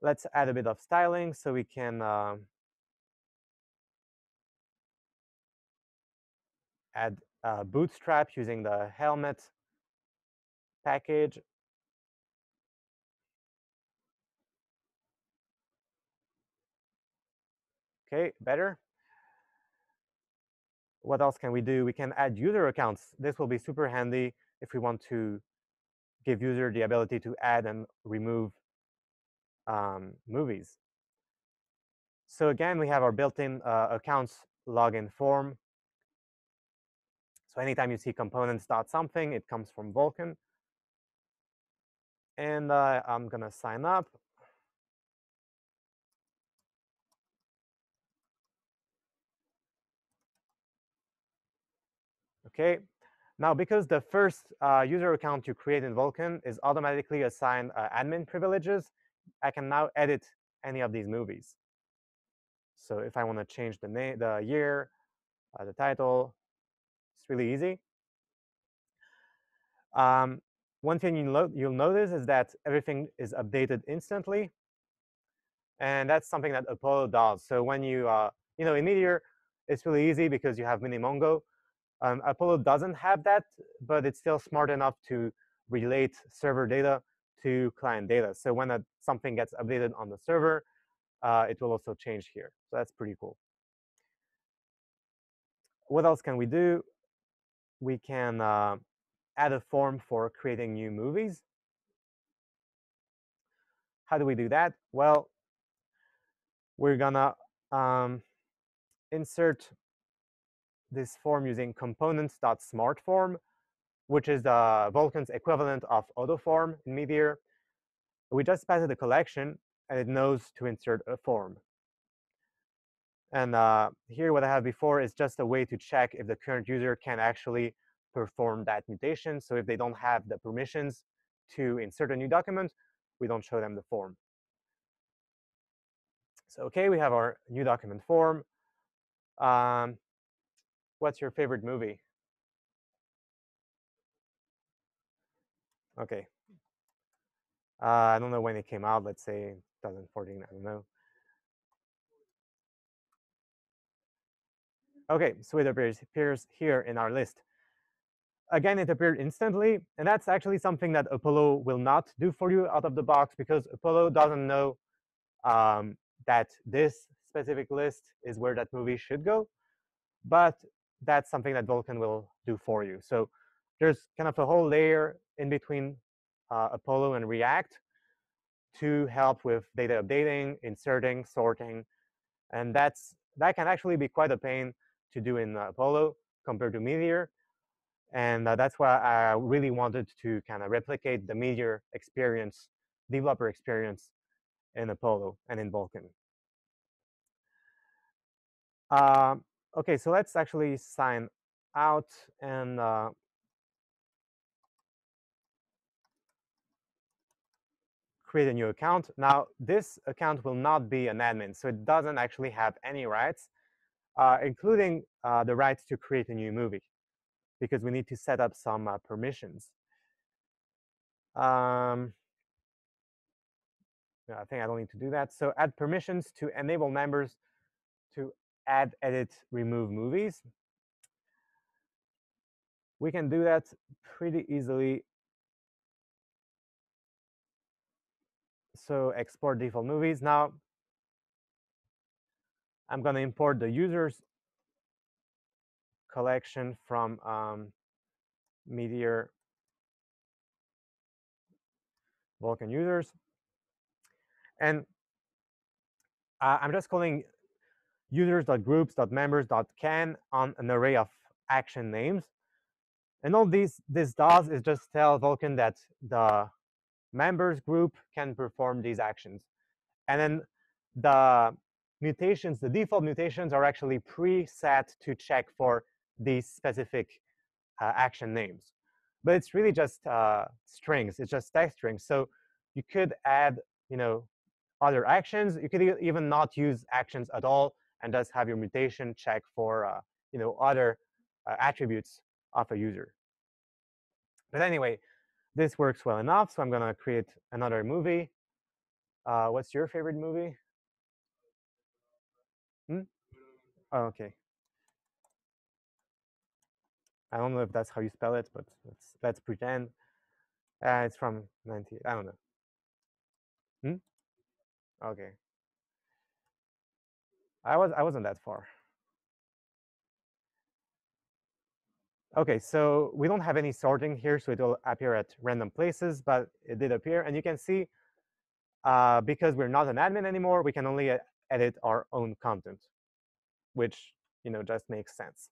Let's add a bit of styling so we can uh, add bootstrap using the helmet package. Okay, better. What else can we do? We can add user accounts. This will be super handy if we want to give user the ability to add and remove um, movies. So again, we have our built-in uh, accounts login form. So anytime you see components dot something, it comes from Vulcan. And uh, I'm going to sign up. Okay, now, because the first uh, user account you create in Vulcan is automatically assigned uh, admin privileges, I can now edit any of these movies. So if I want to change the name, the year, uh, the title, it's really easy. Um, one thing you'll, you'll notice is that everything is updated instantly. And that's something that Apollo does. So when you, uh, you know, in Meteor, it's really easy because you have Minimongo. Um, Apollo doesn't have that, but it's still smart enough to relate server data to client data. So when a, something gets updated on the server, uh, it will also change here. So that's pretty cool. What else can we do? We can uh, add a form for creating new movies. How do we do that? Well, we're gonna um, insert this form using components.smartform, which is uh, Vulcan's equivalent of AutoForm in Meteor. We just pass it a collection, and it knows to insert a form. And uh, here, what I have before is just a way to check if the current user can actually perform that mutation. So if they don't have the permissions to insert a new document, we don't show them the form. So okay, we have our new document form. Um, what's your favorite movie? Okay. Uh, I don't know when it came out. Let's say 2014. I don't know. Okay, so it appears, appears here in our list. Again, it appeared instantly, and that's actually something that Apollo will not do for you out of the box because Apollo doesn't know um, that this specific list is where that movie should go. But that's something that Vulcan will do for you. So there's kind of a whole layer in between uh, Apollo and React to help with data updating, inserting, sorting, and that's that can actually be quite a pain to do in uh, Apollo compared to Meteor. And uh, that's why I really wanted to kind of replicate the Meteor experience, developer experience in Apollo and in Vulcan. Uh, okay, so let's actually sign out and uh, create a new account. Now, this account will not be an admin, so it doesn't actually have any rights uh, including uh, the right to create a new movie, because we need to set up some uh, permissions. Um, I think I don't need to do that. So add permissions to enable members to add, edit, remove movies. We can do that pretty easily. So export default movies. Now, I'm going to import the users collection from um, Meteor Vulcan users. And uh, I'm just calling users.groups.members.can on an array of action names. And all these this does is just tell Vulcan that the members group can perform these actions. And then the mutations, the default mutations are actually preset to check for these specific uh, action names. But it's really just uh, strings. It's just text strings. So you could add, you know, other actions. You could even not use actions at all and just have your mutation check for, uh, you know, other uh, attributes of a user. But anyway, this works well enough. So I'm going to create another movie. Uh, what's your favorite movie? Hmm? Oh, okay. I don't know if that's how you spell it, but let's let's pretend. Uh, it's from 90. I don't know. Hmm? Okay. I was I wasn't that far. Okay, so we don't have any sorting here, so it will appear at random places, but it did appear. And you can see, uh, because we're not an admin anymore, we can only edit our own content, which you know just makes sense.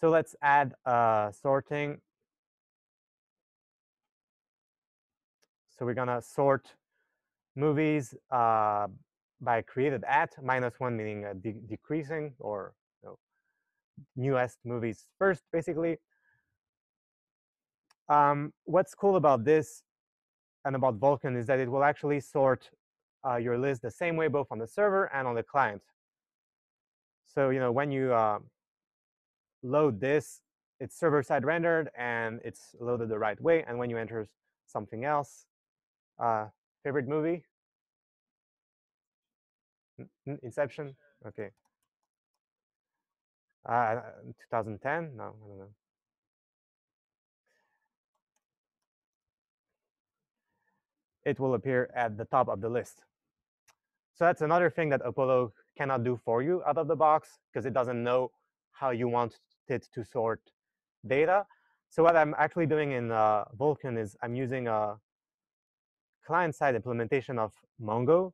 So let's add uh, sorting. So we're gonna sort movies uh, by created at minus one, meaning uh, de decreasing or you know, newest movies first, basically. Um, what's cool about this and about Vulcan is that it will actually sort uh, your list the same way both on the server and on the client. So you know when you uh, load this, it's server-side rendered and it's loaded the right way. And when you enter something else, uh, favorite movie? Inception? Okay. Uh, 2010? No, I don't know. It will appear at the top of the list. So that's another thing that Apollo cannot do for you out of the box because it doesn't know how you want it to sort data. So what I'm actually doing in uh, is I'm using a client-side implementation of Mongo.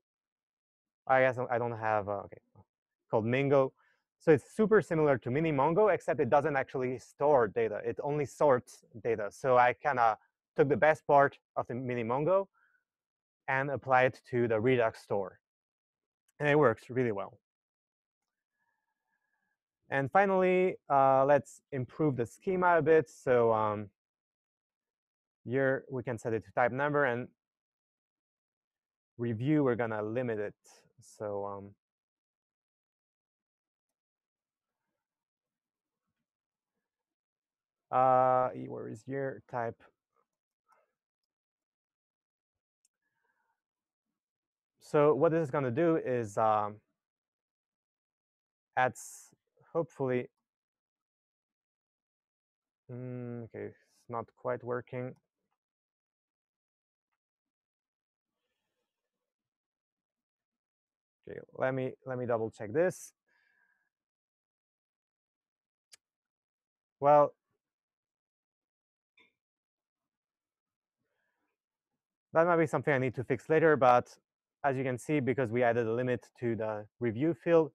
I guess I don't have, uh, okay, called Mingo. So it's super similar to Mini Mongo, except it doesn't actually store data. It only sorts data. So I kind of took the best part of the Mini Mongo and apply it to the Redux store. And it works really well. And finally, uh, let's improve the schema a bit. So um, here we can set it to type number and review, we're gonna limit it. So um, uh, where is your type? So what this is gonna do is um, adds hopefully, mm, okay, it's not quite working. Okay, let me let me double check this. Well, that might be something I need to fix later, but as you can see, because we added a limit to the review field,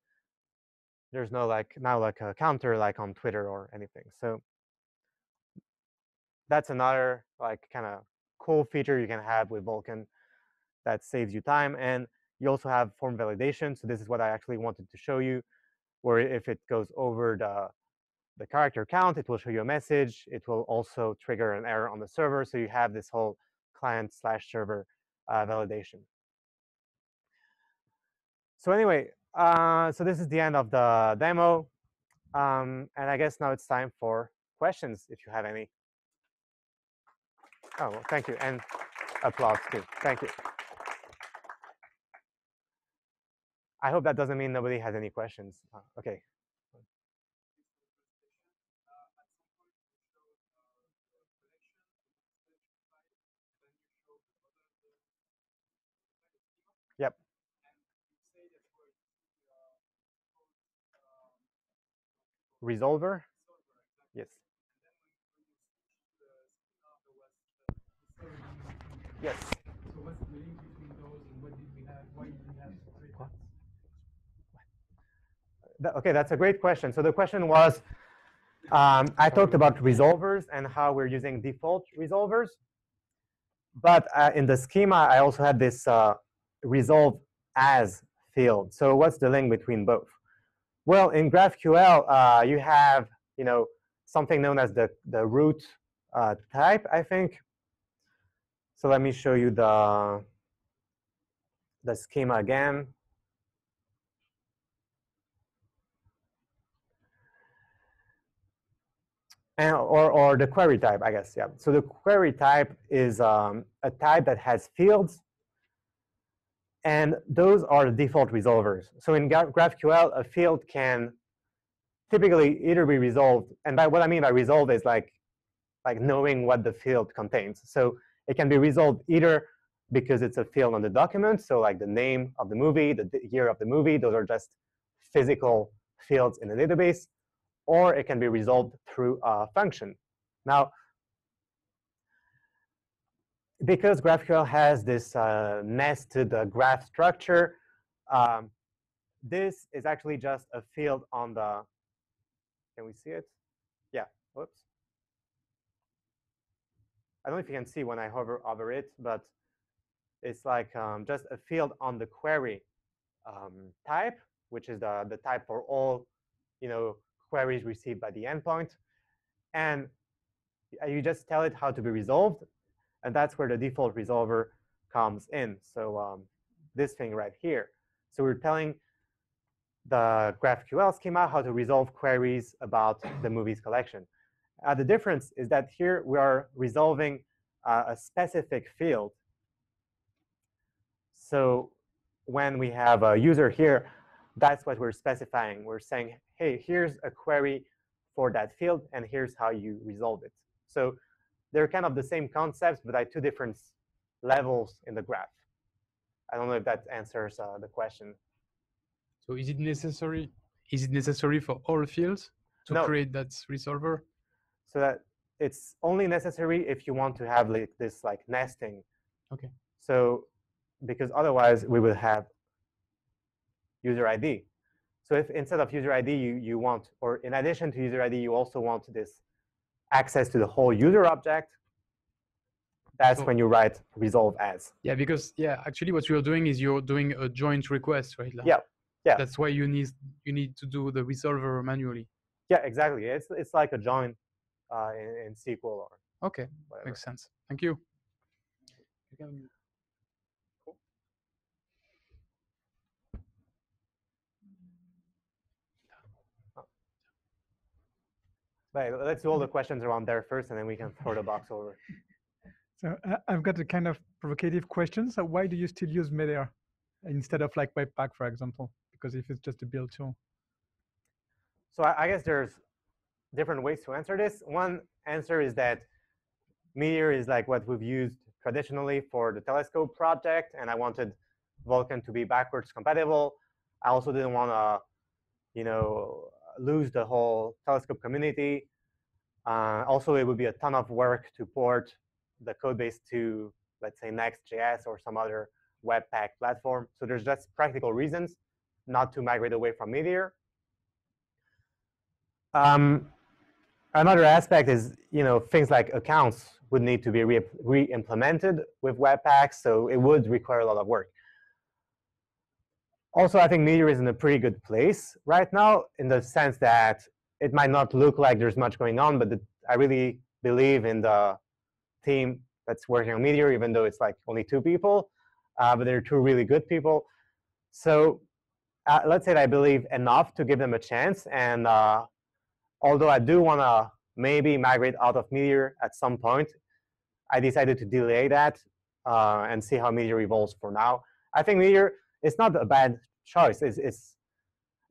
there's no like now like a counter like on Twitter or anything. So that's another like kind of cool feature you can have with Vulcan that saves you time. And you also have form validation. So this is what I actually wanted to show you, where if it goes over the the character count, it will show you a message. It will also trigger an error on the server. So you have this whole client slash server uh, validation. So anyway, uh, so this is the end of the demo. Um, and I guess now it's time for questions, if you have any. Oh, well, thank you. And applause, too. Thank you. I hope that doesn't mean nobody has any questions. Uh, OK. resolver? Yes. Yes. So what's the link between those and what did we have? Why did we have what? That, okay, that's a great question. So the question was, um, I talked about resolvers and how we're using default resolvers. But uh, in the schema, I also had this uh, resolve as field. So what's the link between both? Well, in GraphQL, uh, you have you know something known as the the root uh, type, I think. So let me show you the the schema again. And, or, or the query type, I guess, yeah. So the query type is um, a type that has fields and those are the default resolvers. So in GraphQL, a field can typically either be resolved, and by what I mean by resolved is like, like knowing what the field contains. So it can be resolved either because it's a field on the document, so like the name of the movie, the year of the movie, those are just physical fields in the database, or it can be resolved through a function. Now, because GraphQL has this uh, nested uh, graph structure, um, this is actually just a field on the, can we see it? Yeah, whoops. I don't know if you can see when I hover over it, but it's like um, just a field on the query um, type, which is the, the type for all you know, queries received by the endpoint. And you just tell it how to be resolved. And that's where the default resolver comes in. So um, this thing right here. So we're telling the GraphQL schema, how to resolve queries about the movies collection. Uh, the difference is that here we are resolving uh, a specific field. So when we have a user here, that's what we're specifying. We're saying, hey, here's a query for that field, and here's how you resolve it. So they're kind of the same concepts, but at two different levels in the graph. I don't know if that answers uh, the question. So is it necessary? Is it necessary for all fields to No. create that resolver? So that it's only necessary if you want to have like this like nesting. Okay. So because otherwise we will have user ID. So if instead of user ID you, you want, or in addition to user ID, you also want this access to the whole user object, that's So- when you write resolve as. Yeah, because yeah, actually what you're doing is you're doing a joint request, right? Like, Yeah, yeah. That's why you need you need to do the resolver manually. Yeah, exactly. It's it's like a join uh, in, in SQL or Okay, whatever. makes sense. Thank you. But let's do all the questions around there first, and then we can throw the box over. So uh, I've got a kind of provocative question. So why do you still use Meteor instead of like Webpack, for example? Because if it's just a build tool. So I, I guess there's different ways to answer this. One answer is that Meteor is like what we've used traditionally for the telescope project, and I wanted Vulcan to be backwards compatible. I also didn't want to, you know, lose the whole telescope community. Uh, also, it would be a ton of work to port the code base to, let's say, Next.js or some other Webpack platform. So there's just practical reasons not to migrate away from Meteor. Um, another aspect is, you know, things like accounts would need to be re- re-implemented with Webpack, so it would require a lot of work. Also, I think Meteor is in a pretty good place right now in the sense that it might not look like there's much going on, but the, I really believe in the team that's working on Meteor, even though it's like only two people, uh, but they're two really good people. So uh, let's say that I believe enough to give them a chance, and uh, although I do want to maybe migrate out of Meteor at some point, I decided to delay that uh, and see how Meteor evolves for now. I think Meteor is not a bad choice. It's, it's,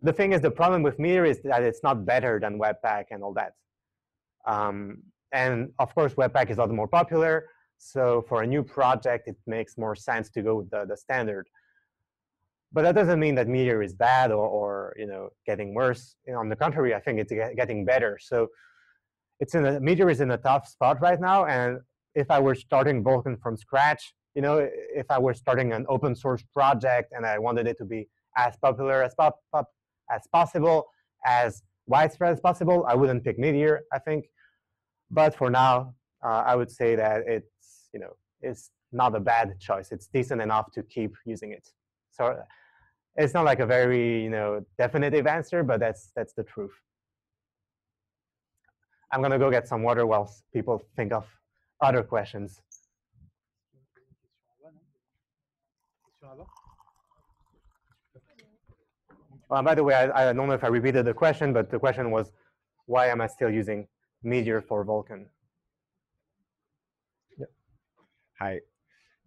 the thing is, the problem with Meteor is that it's not better than Webpack and all that. Um, and of course, Webpack is a lot more popular. So for a new project, it makes more sense to go with the, the standard. But that doesn't mean that Meteor is bad or, or you know getting worse. You know, on the contrary, I think it's getting better. So it's in a, Meteor is in a tough spot right now. And if I were starting Vulcan from scratch, you know, if I were starting an open source project and I wanted it to be as popular as pop, pop, as possible, as widespread as possible, I wouldn't pick Meteor. I think. But for now, uh, I would say that it's you know it's not a bad choice. It's decent enough to keep using it. So it's not like a very you know definitive answer, but that's that's the truth. I'm gonna go get some water while people think of other questions. Uh, by the way, I, I don't know if I repeated the question, but the question was, why am I still using Meteor for Vulcan? Hi.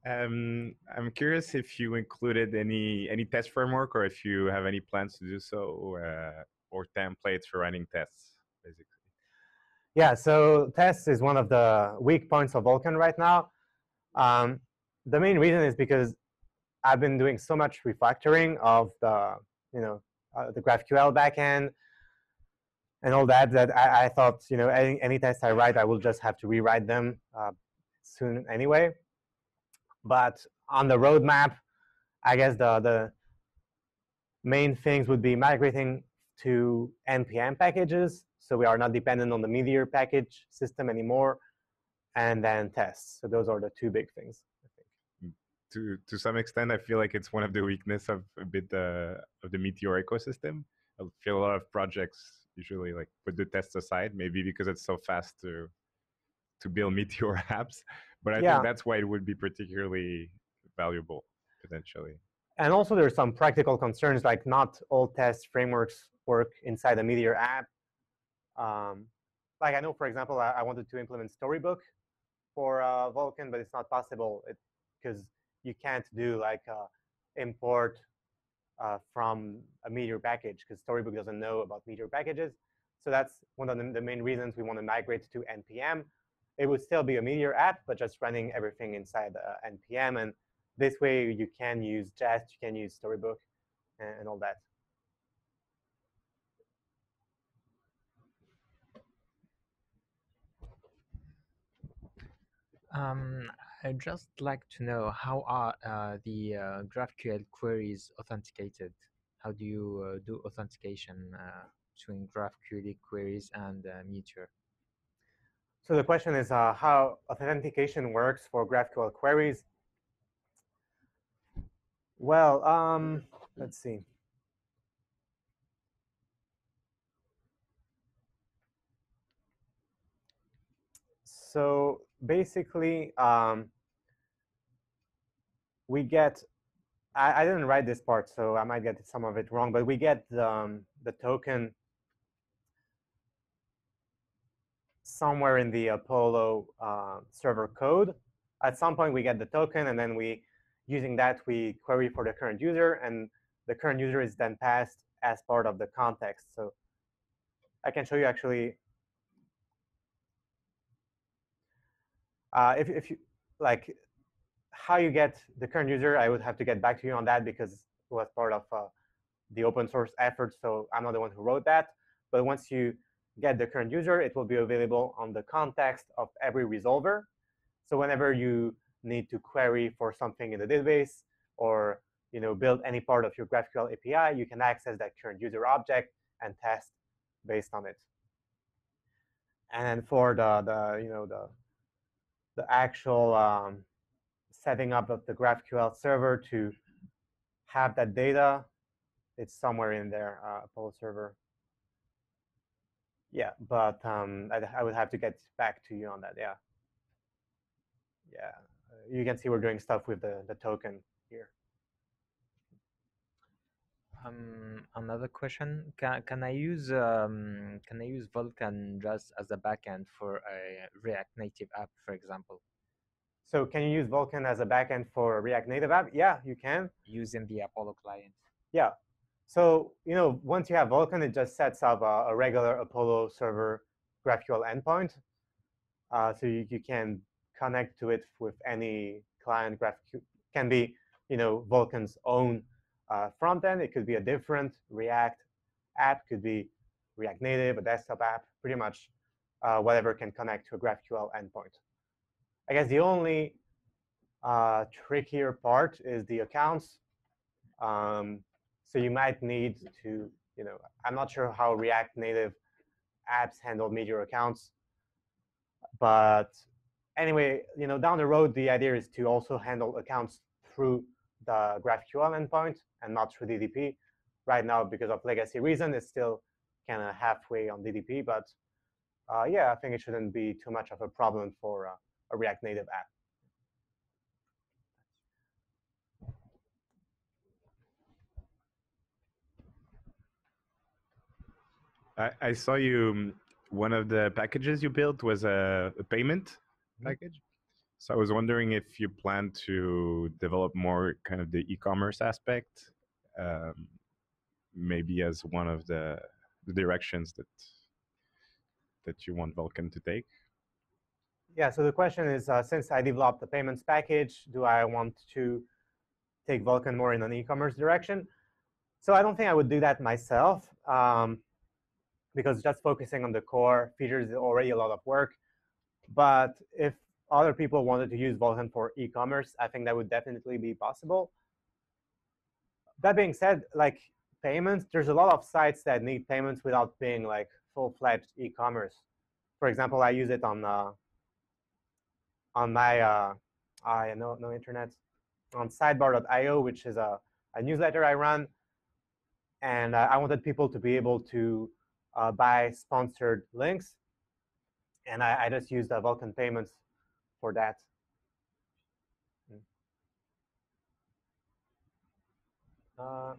Um, I'm curious if you included any any test framework or if you have any plans to do so uh, or templates for running tests, basically. Yeah, so tests is one of the weak points of Vulcan right now. Um, the main reason is because I've been doing so much refactoring of the, you know, uh, the GraphQL backend and all that that I, I thought, you know, any, any I write, I will just have to rewrite them uh, soon anyway. But on the roadmap, I guess the the main things would be migrating to npm packages, so we are not dependent on the Meteor package system anymore, and then tests. So those are the two big things. To to some extent, I feel like it's one of the weakness of a bit uh, of the Meteor ecosystem. I feel a lot of projects usually like put the tests aside, maybe because it's so fast to to build Meteor apps. But I Yeah. think that's why it would be particularly valuable potentially. and also there's some practical concerns like not all test frameworks work inside the Meteor app. Um, like I know, for example, I, I, wanted to implement Storybook for uh, Vulcan, but it's not possible because you can't do like uh, import uh, from a Meteor package because Storybook doesn't know about Meteor packages. So that's one of the, main reasons we want to migrate to NPM. It would still be a Meteor app, but just running everything inside uh, NPM. And this way you can use Jest, you can use Storybook, and, and all that. Um, I'd just like to know how are uh, the uh, GraphQL queries authenticated? How do you uh, do authentication uh, between GraphQL queries and uh, Meteor? So the question is uh, how authentication works for GraphQL queries. Well, um, let's see. So basically, um, we get, I, I, didn't write this part, so I might get some of it wrong, but we get um, the token somewhere in the Apollo uh, server code. At some point, we get the token, and then we Using that, we query for the current user, and the current user is then passed as part of the context. So I can show you actually. Uh, if, if you like how you get the current user, I would have to get back to you on that because it was part of uh, the open source effort. So I'm not the one who wrote that. But once you get the current user, it will be available on the context of every resolver. So whenever you need to query for something in the database or you know, build any part of your GraphQL API, you can access that current user object and test based on it. And for the, the you know, the, the actual um, setting up of the GraphQL server to have that data, it's somewhere in there, uh, Apollo server. Yeah, but um, I, I would have to get back to you on that. Yeah. Yeah you can see we're doing stuff with the, the token here. Um, another question: Can can I use um, can I use Vulcan just as a backend for a React Native app, for example? So can you use Vulcan as a backend for a React Native app? Yeah, you can. Using the Apollo client. Yeah. So you know, once you have Vulcan, it just sets up a, a regular Apollo server GraphQL endpoint. Uh, so you, you can connect to it with any client GraphQL. can be you know vulcan's own uh, front end it could be a different react app could be react native a desktop app pretty much uh, whatever can connect to a graphql endpoint i guess the only uh, trickier part is the accounts um, so you might need to you know i'm not sure how react native apps handle Meteor accounts but anyway, you know, down the road, the idea is to also handle accounts through the GraphQL endpoint and not through DDP. Right now, because of legacy reason, it's still kind of halfway on DDP. But uh, yeah, I think it shouldn't be too much of a problem for uh, a React Native app. I, I saw you. Um, one of the packages you built was a, a payment Mm-hmm. package. So I was wondering if you plan to develop more kind of the e-commerce aspect, um, maybe as one of the, the directions that that you want Vulcan to take. Yeah. So the question is, uh, since I developed the payments package, do I want to take Vulcan more in an e-commerce direction? So I don't think I would do that myself um, because just focusing on the core features is already a lot of work. But if other people wanted to use Vulcan for e-commerce, I think that would definitely be possible. That being said, like payments, there's a lot of sites that need payments without being like full-fledged e-commerce. For example, I use it on uh, on my uh, I no no internet on sidebar.io, which is a, a newsletter I run, and uh, I wanted people to be able to uh, buy sponsored links and I, I just used the Vulcan payments for that. Hmm. Uh,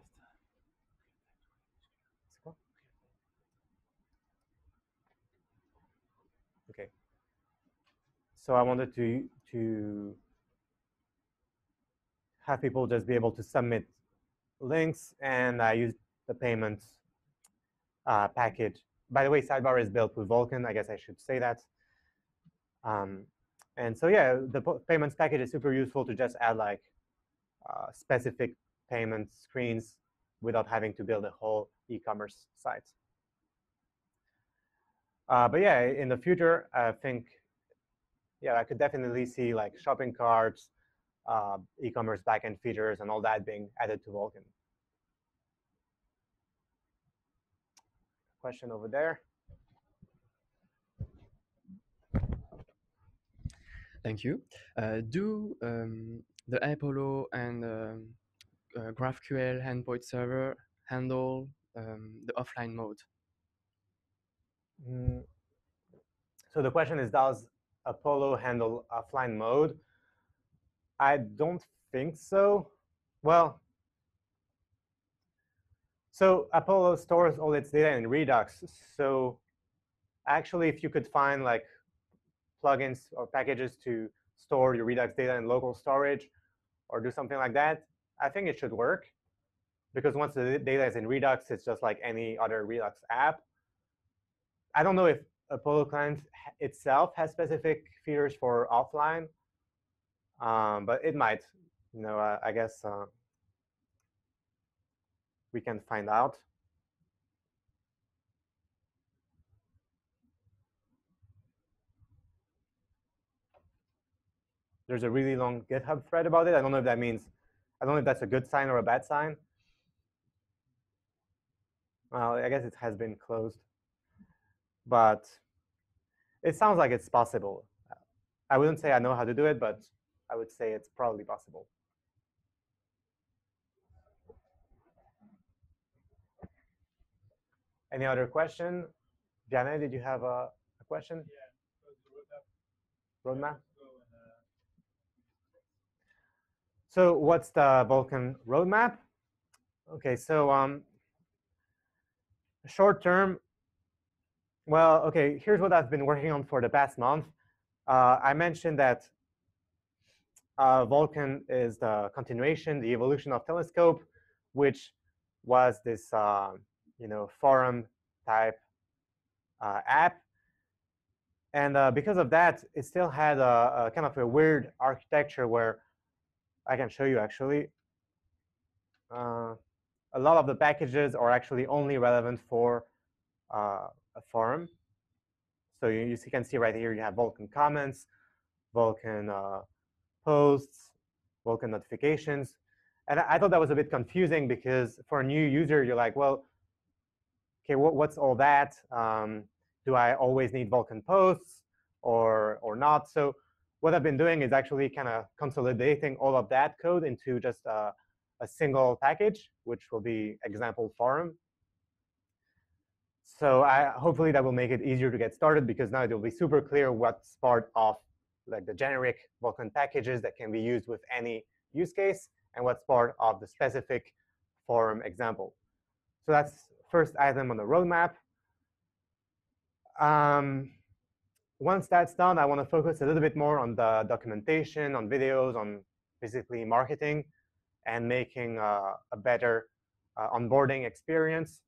So I wanted to to have people just be able to submit links, and I used the payments uh, package. By the way, Sidebar is built with Vulcan. I guess I should say that. Um, and so yeah, the payments package is super useful to just add like uh, specific payment screens without having to build a whole e-commerce site. Uh, but yeah, in the future, I think, yeah, I could definitely see like shopping carts, uh, e-commerce backend features, and all that being added to Vulcan. Question over there. Thank you. Uh, do um, the Apollo and um, uh, GraphQL endpoint server handle um, the offline mode? Mm. So the question is, does Apollo handle offline mode? I don't think so. Well, so Apollo stores all its data in Redux. So actually, if you could find like plugins or packages to store your Redux data in local storage or do something like that, I think it should work. Because once the data is in Redux, it's just like any other Redux app. I don't know if Apollo client itself has specific features for offline, um, but it might. You know, uh, I guess uh, we can find out. There's a really long GitHub thread about it. I don't know if that means, I don't know if that's a good sign or a bad sign. Well, I guess it has been closed but it sounds like it's possible. I wouldn't say I know how to do it, but I would say it's probably possible. Any other question? Diana, did you have a, a question? Roadmap? So what's the Vulcan roadmap? Okay, so um, short term, well, okay, here's what I've been working on for the past month. Uh, I mentioned that uh, Vulcan is the continuation, the evolution of Telescope, which was this, uh, you know, forum type uh, app. And uh, because of that, it still had a, a, kind of a weird architecture where I can show you actually. Uh, a lot of the packages are actually only relevant for a forum. So you, you can see right here, you have Vulcan comments, Vulcan uh, posts, Vulcan notifications. And I, I thought that was a bit confusing because for a new user, you're like, well, okay, what, what's all that? Um, do I always need Vulcan posts or, or not? So what I've been doing is actually kind of consolidating all of that code into just a, a single package, which will be example forum. So I, hopefully that will make it easier to get started because now it will be super clear what's part of like the generic Vulcan packages that can be used with any use case and what's part of the specific forum example. So that's first item on the roadmap. Um, once that's done, I want to focus a little bit more on the documentation, on videos, on basically marketing, and making uh, a better uh, onboarding experience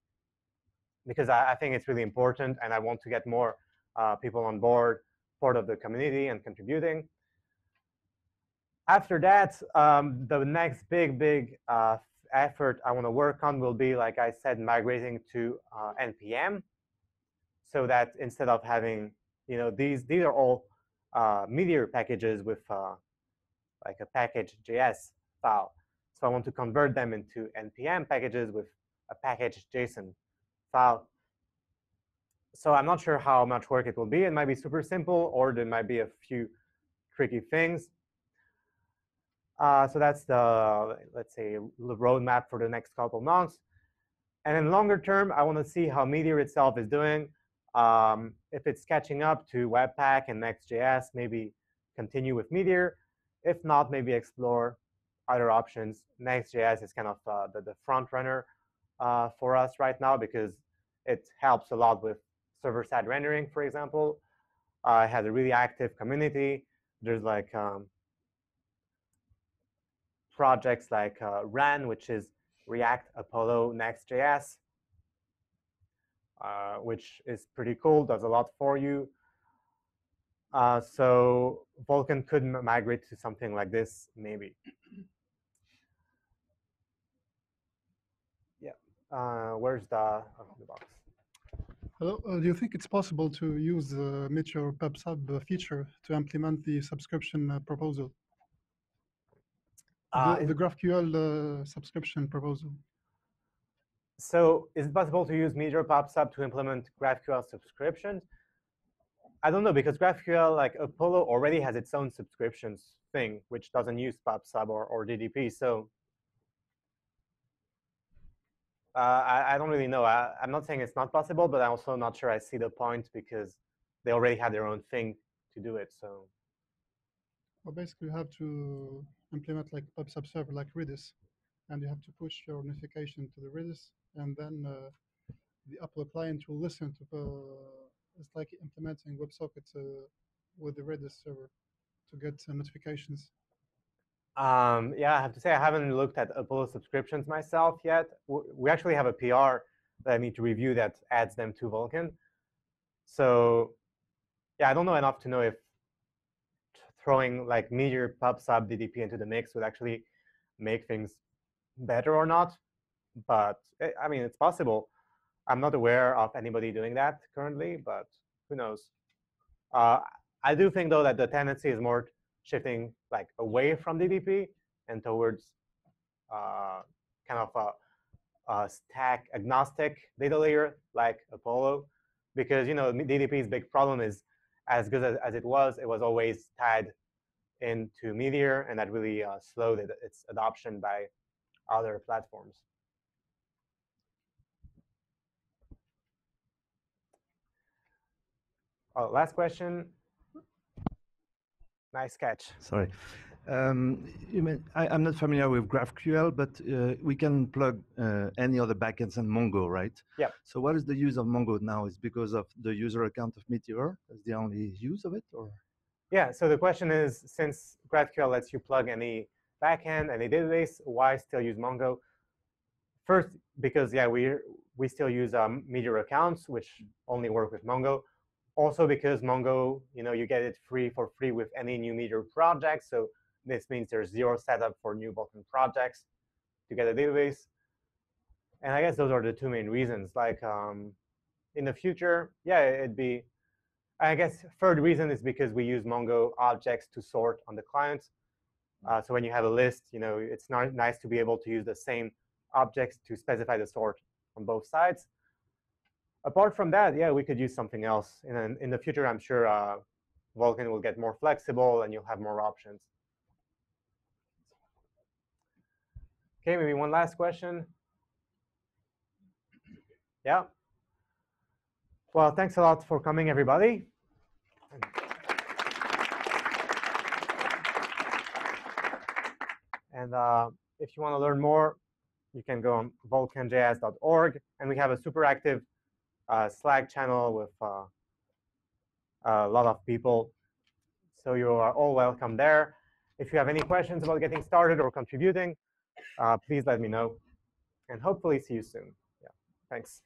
because I, I, think it's really important and I want to get more uh, people on board, part of the community and contributing. After that, um, the next big, big uh, effort I want to work on will be, like I said, migrating to uh, NPM so that instead of having, you know, these, these are all uh, Meteor packages with uh, like a package.js file. So I want to convert them into NPM packages with a package.json file. So I'm not sure how much work it will be. It might be super simple, or there might be a few tricky things. Uh, so that's the, let's say, the roadmap for the next couple months. And in longer term, I want to see how Meteor itself is doing. Um, if it's catching up to Webpack and Next.js, maybe continue with Meteor. If not, maybe explore other options. Next.js is kind of uh, the, the front runner uh, for us right now because it helps a lot with server-side rendering, for example. Uh, it has a really active community. There's like um, projects like uh, RAN, which is React Apollo Next.js, uh, which is pretty cool, does a lot for you. Uh, so Vulcan could migrate to something like this, maybe. Yeah, uh, where's the, oh, the box? Hello, uh, do you think it's possible to use the Meteor PubSub uh, feature to implement the subscription uh, proposal? Uh, the, the GraphQL uh, subscription proposal. So is it possible to use Meteor PubSub to implement GraphQL subscriptions? I don't know because GraphQL, like Apollo, already has its own subscriptions thing, which doesn't use PubSub or, or DDP. So uh, I, I, don't really know. I, am not saying it's not possible, but I'm also not sure I see the point because they already have their own thing to do it. So. Well, basically, you have to implement like PubSub server like Redis, and you have to push your notification to the Redis, and then uh, the Apollo client will listen to. Uh, it's like implementing WebSockets uh, with the Redis server to get uh, notifications. Um, yeah, I have to say I haven't looked at Apollo subscriptions myself yet. We actually have a PR that I need to review that adds them to Vulcan. So yeah, I don't know enough to know if throwing like Meteor PubSub DDP into the mix would actually make things better or not. But eh, I mean, it's possible. I'm not aware of anybody doing that currently, but who knows? Uh, I do think though that the tendency is more shifting like away from DDP and towards uh, kind of a, a, stack agnostic data layer like Apollo, because you know DDP's big problem is as good as, as it was, it was always tied into Meteor, and that really uh, slowed it, its adoption by other platforms. Oh, last question. Nice catch. Sorry. Um, mean, I, am not familiar with GraphQL, but uh, we can plug uh, any other backends and Mongo, right? Yeah. So what is the use of Mongo now? Is because of the user account of Meteor? Is the only use of it, or? Yeah. So the question is, since GraphQL lets you plug any backend, any database, why still use Mongo? First, because yeah, we we still use um, Meteor accounts, which only work with Mongo also because Mongo, you know, you get it free for free with any new Meteor project. So this means there's zero setup for new Vulcan projects to get a database. And I guess those are the two main reasons. Like um, in the future, yeah, it'd be, I guess third reason is because we use Mongo objects to sort on the clients. Uh, so when you have a list, you know, it's not nice to be able to use the same objects to specify the sort on both sides apart from that, yeah, we could use something else. And in the future, I'm sure uh, Vulcan will get more flexible and you'll have more options. Okay, maybe one last question. Yeah. Well, thanks a lot for coming, everybody. And uh, if you want to learn more, you can go on vulcanjs.org. And we have a super active uh, Slack channel with uh, a lot of people. So you are all welcome there. If you have any questions about getting started or contributing, uh, please let me know. And hopefully see you soon. Yeah, thanks.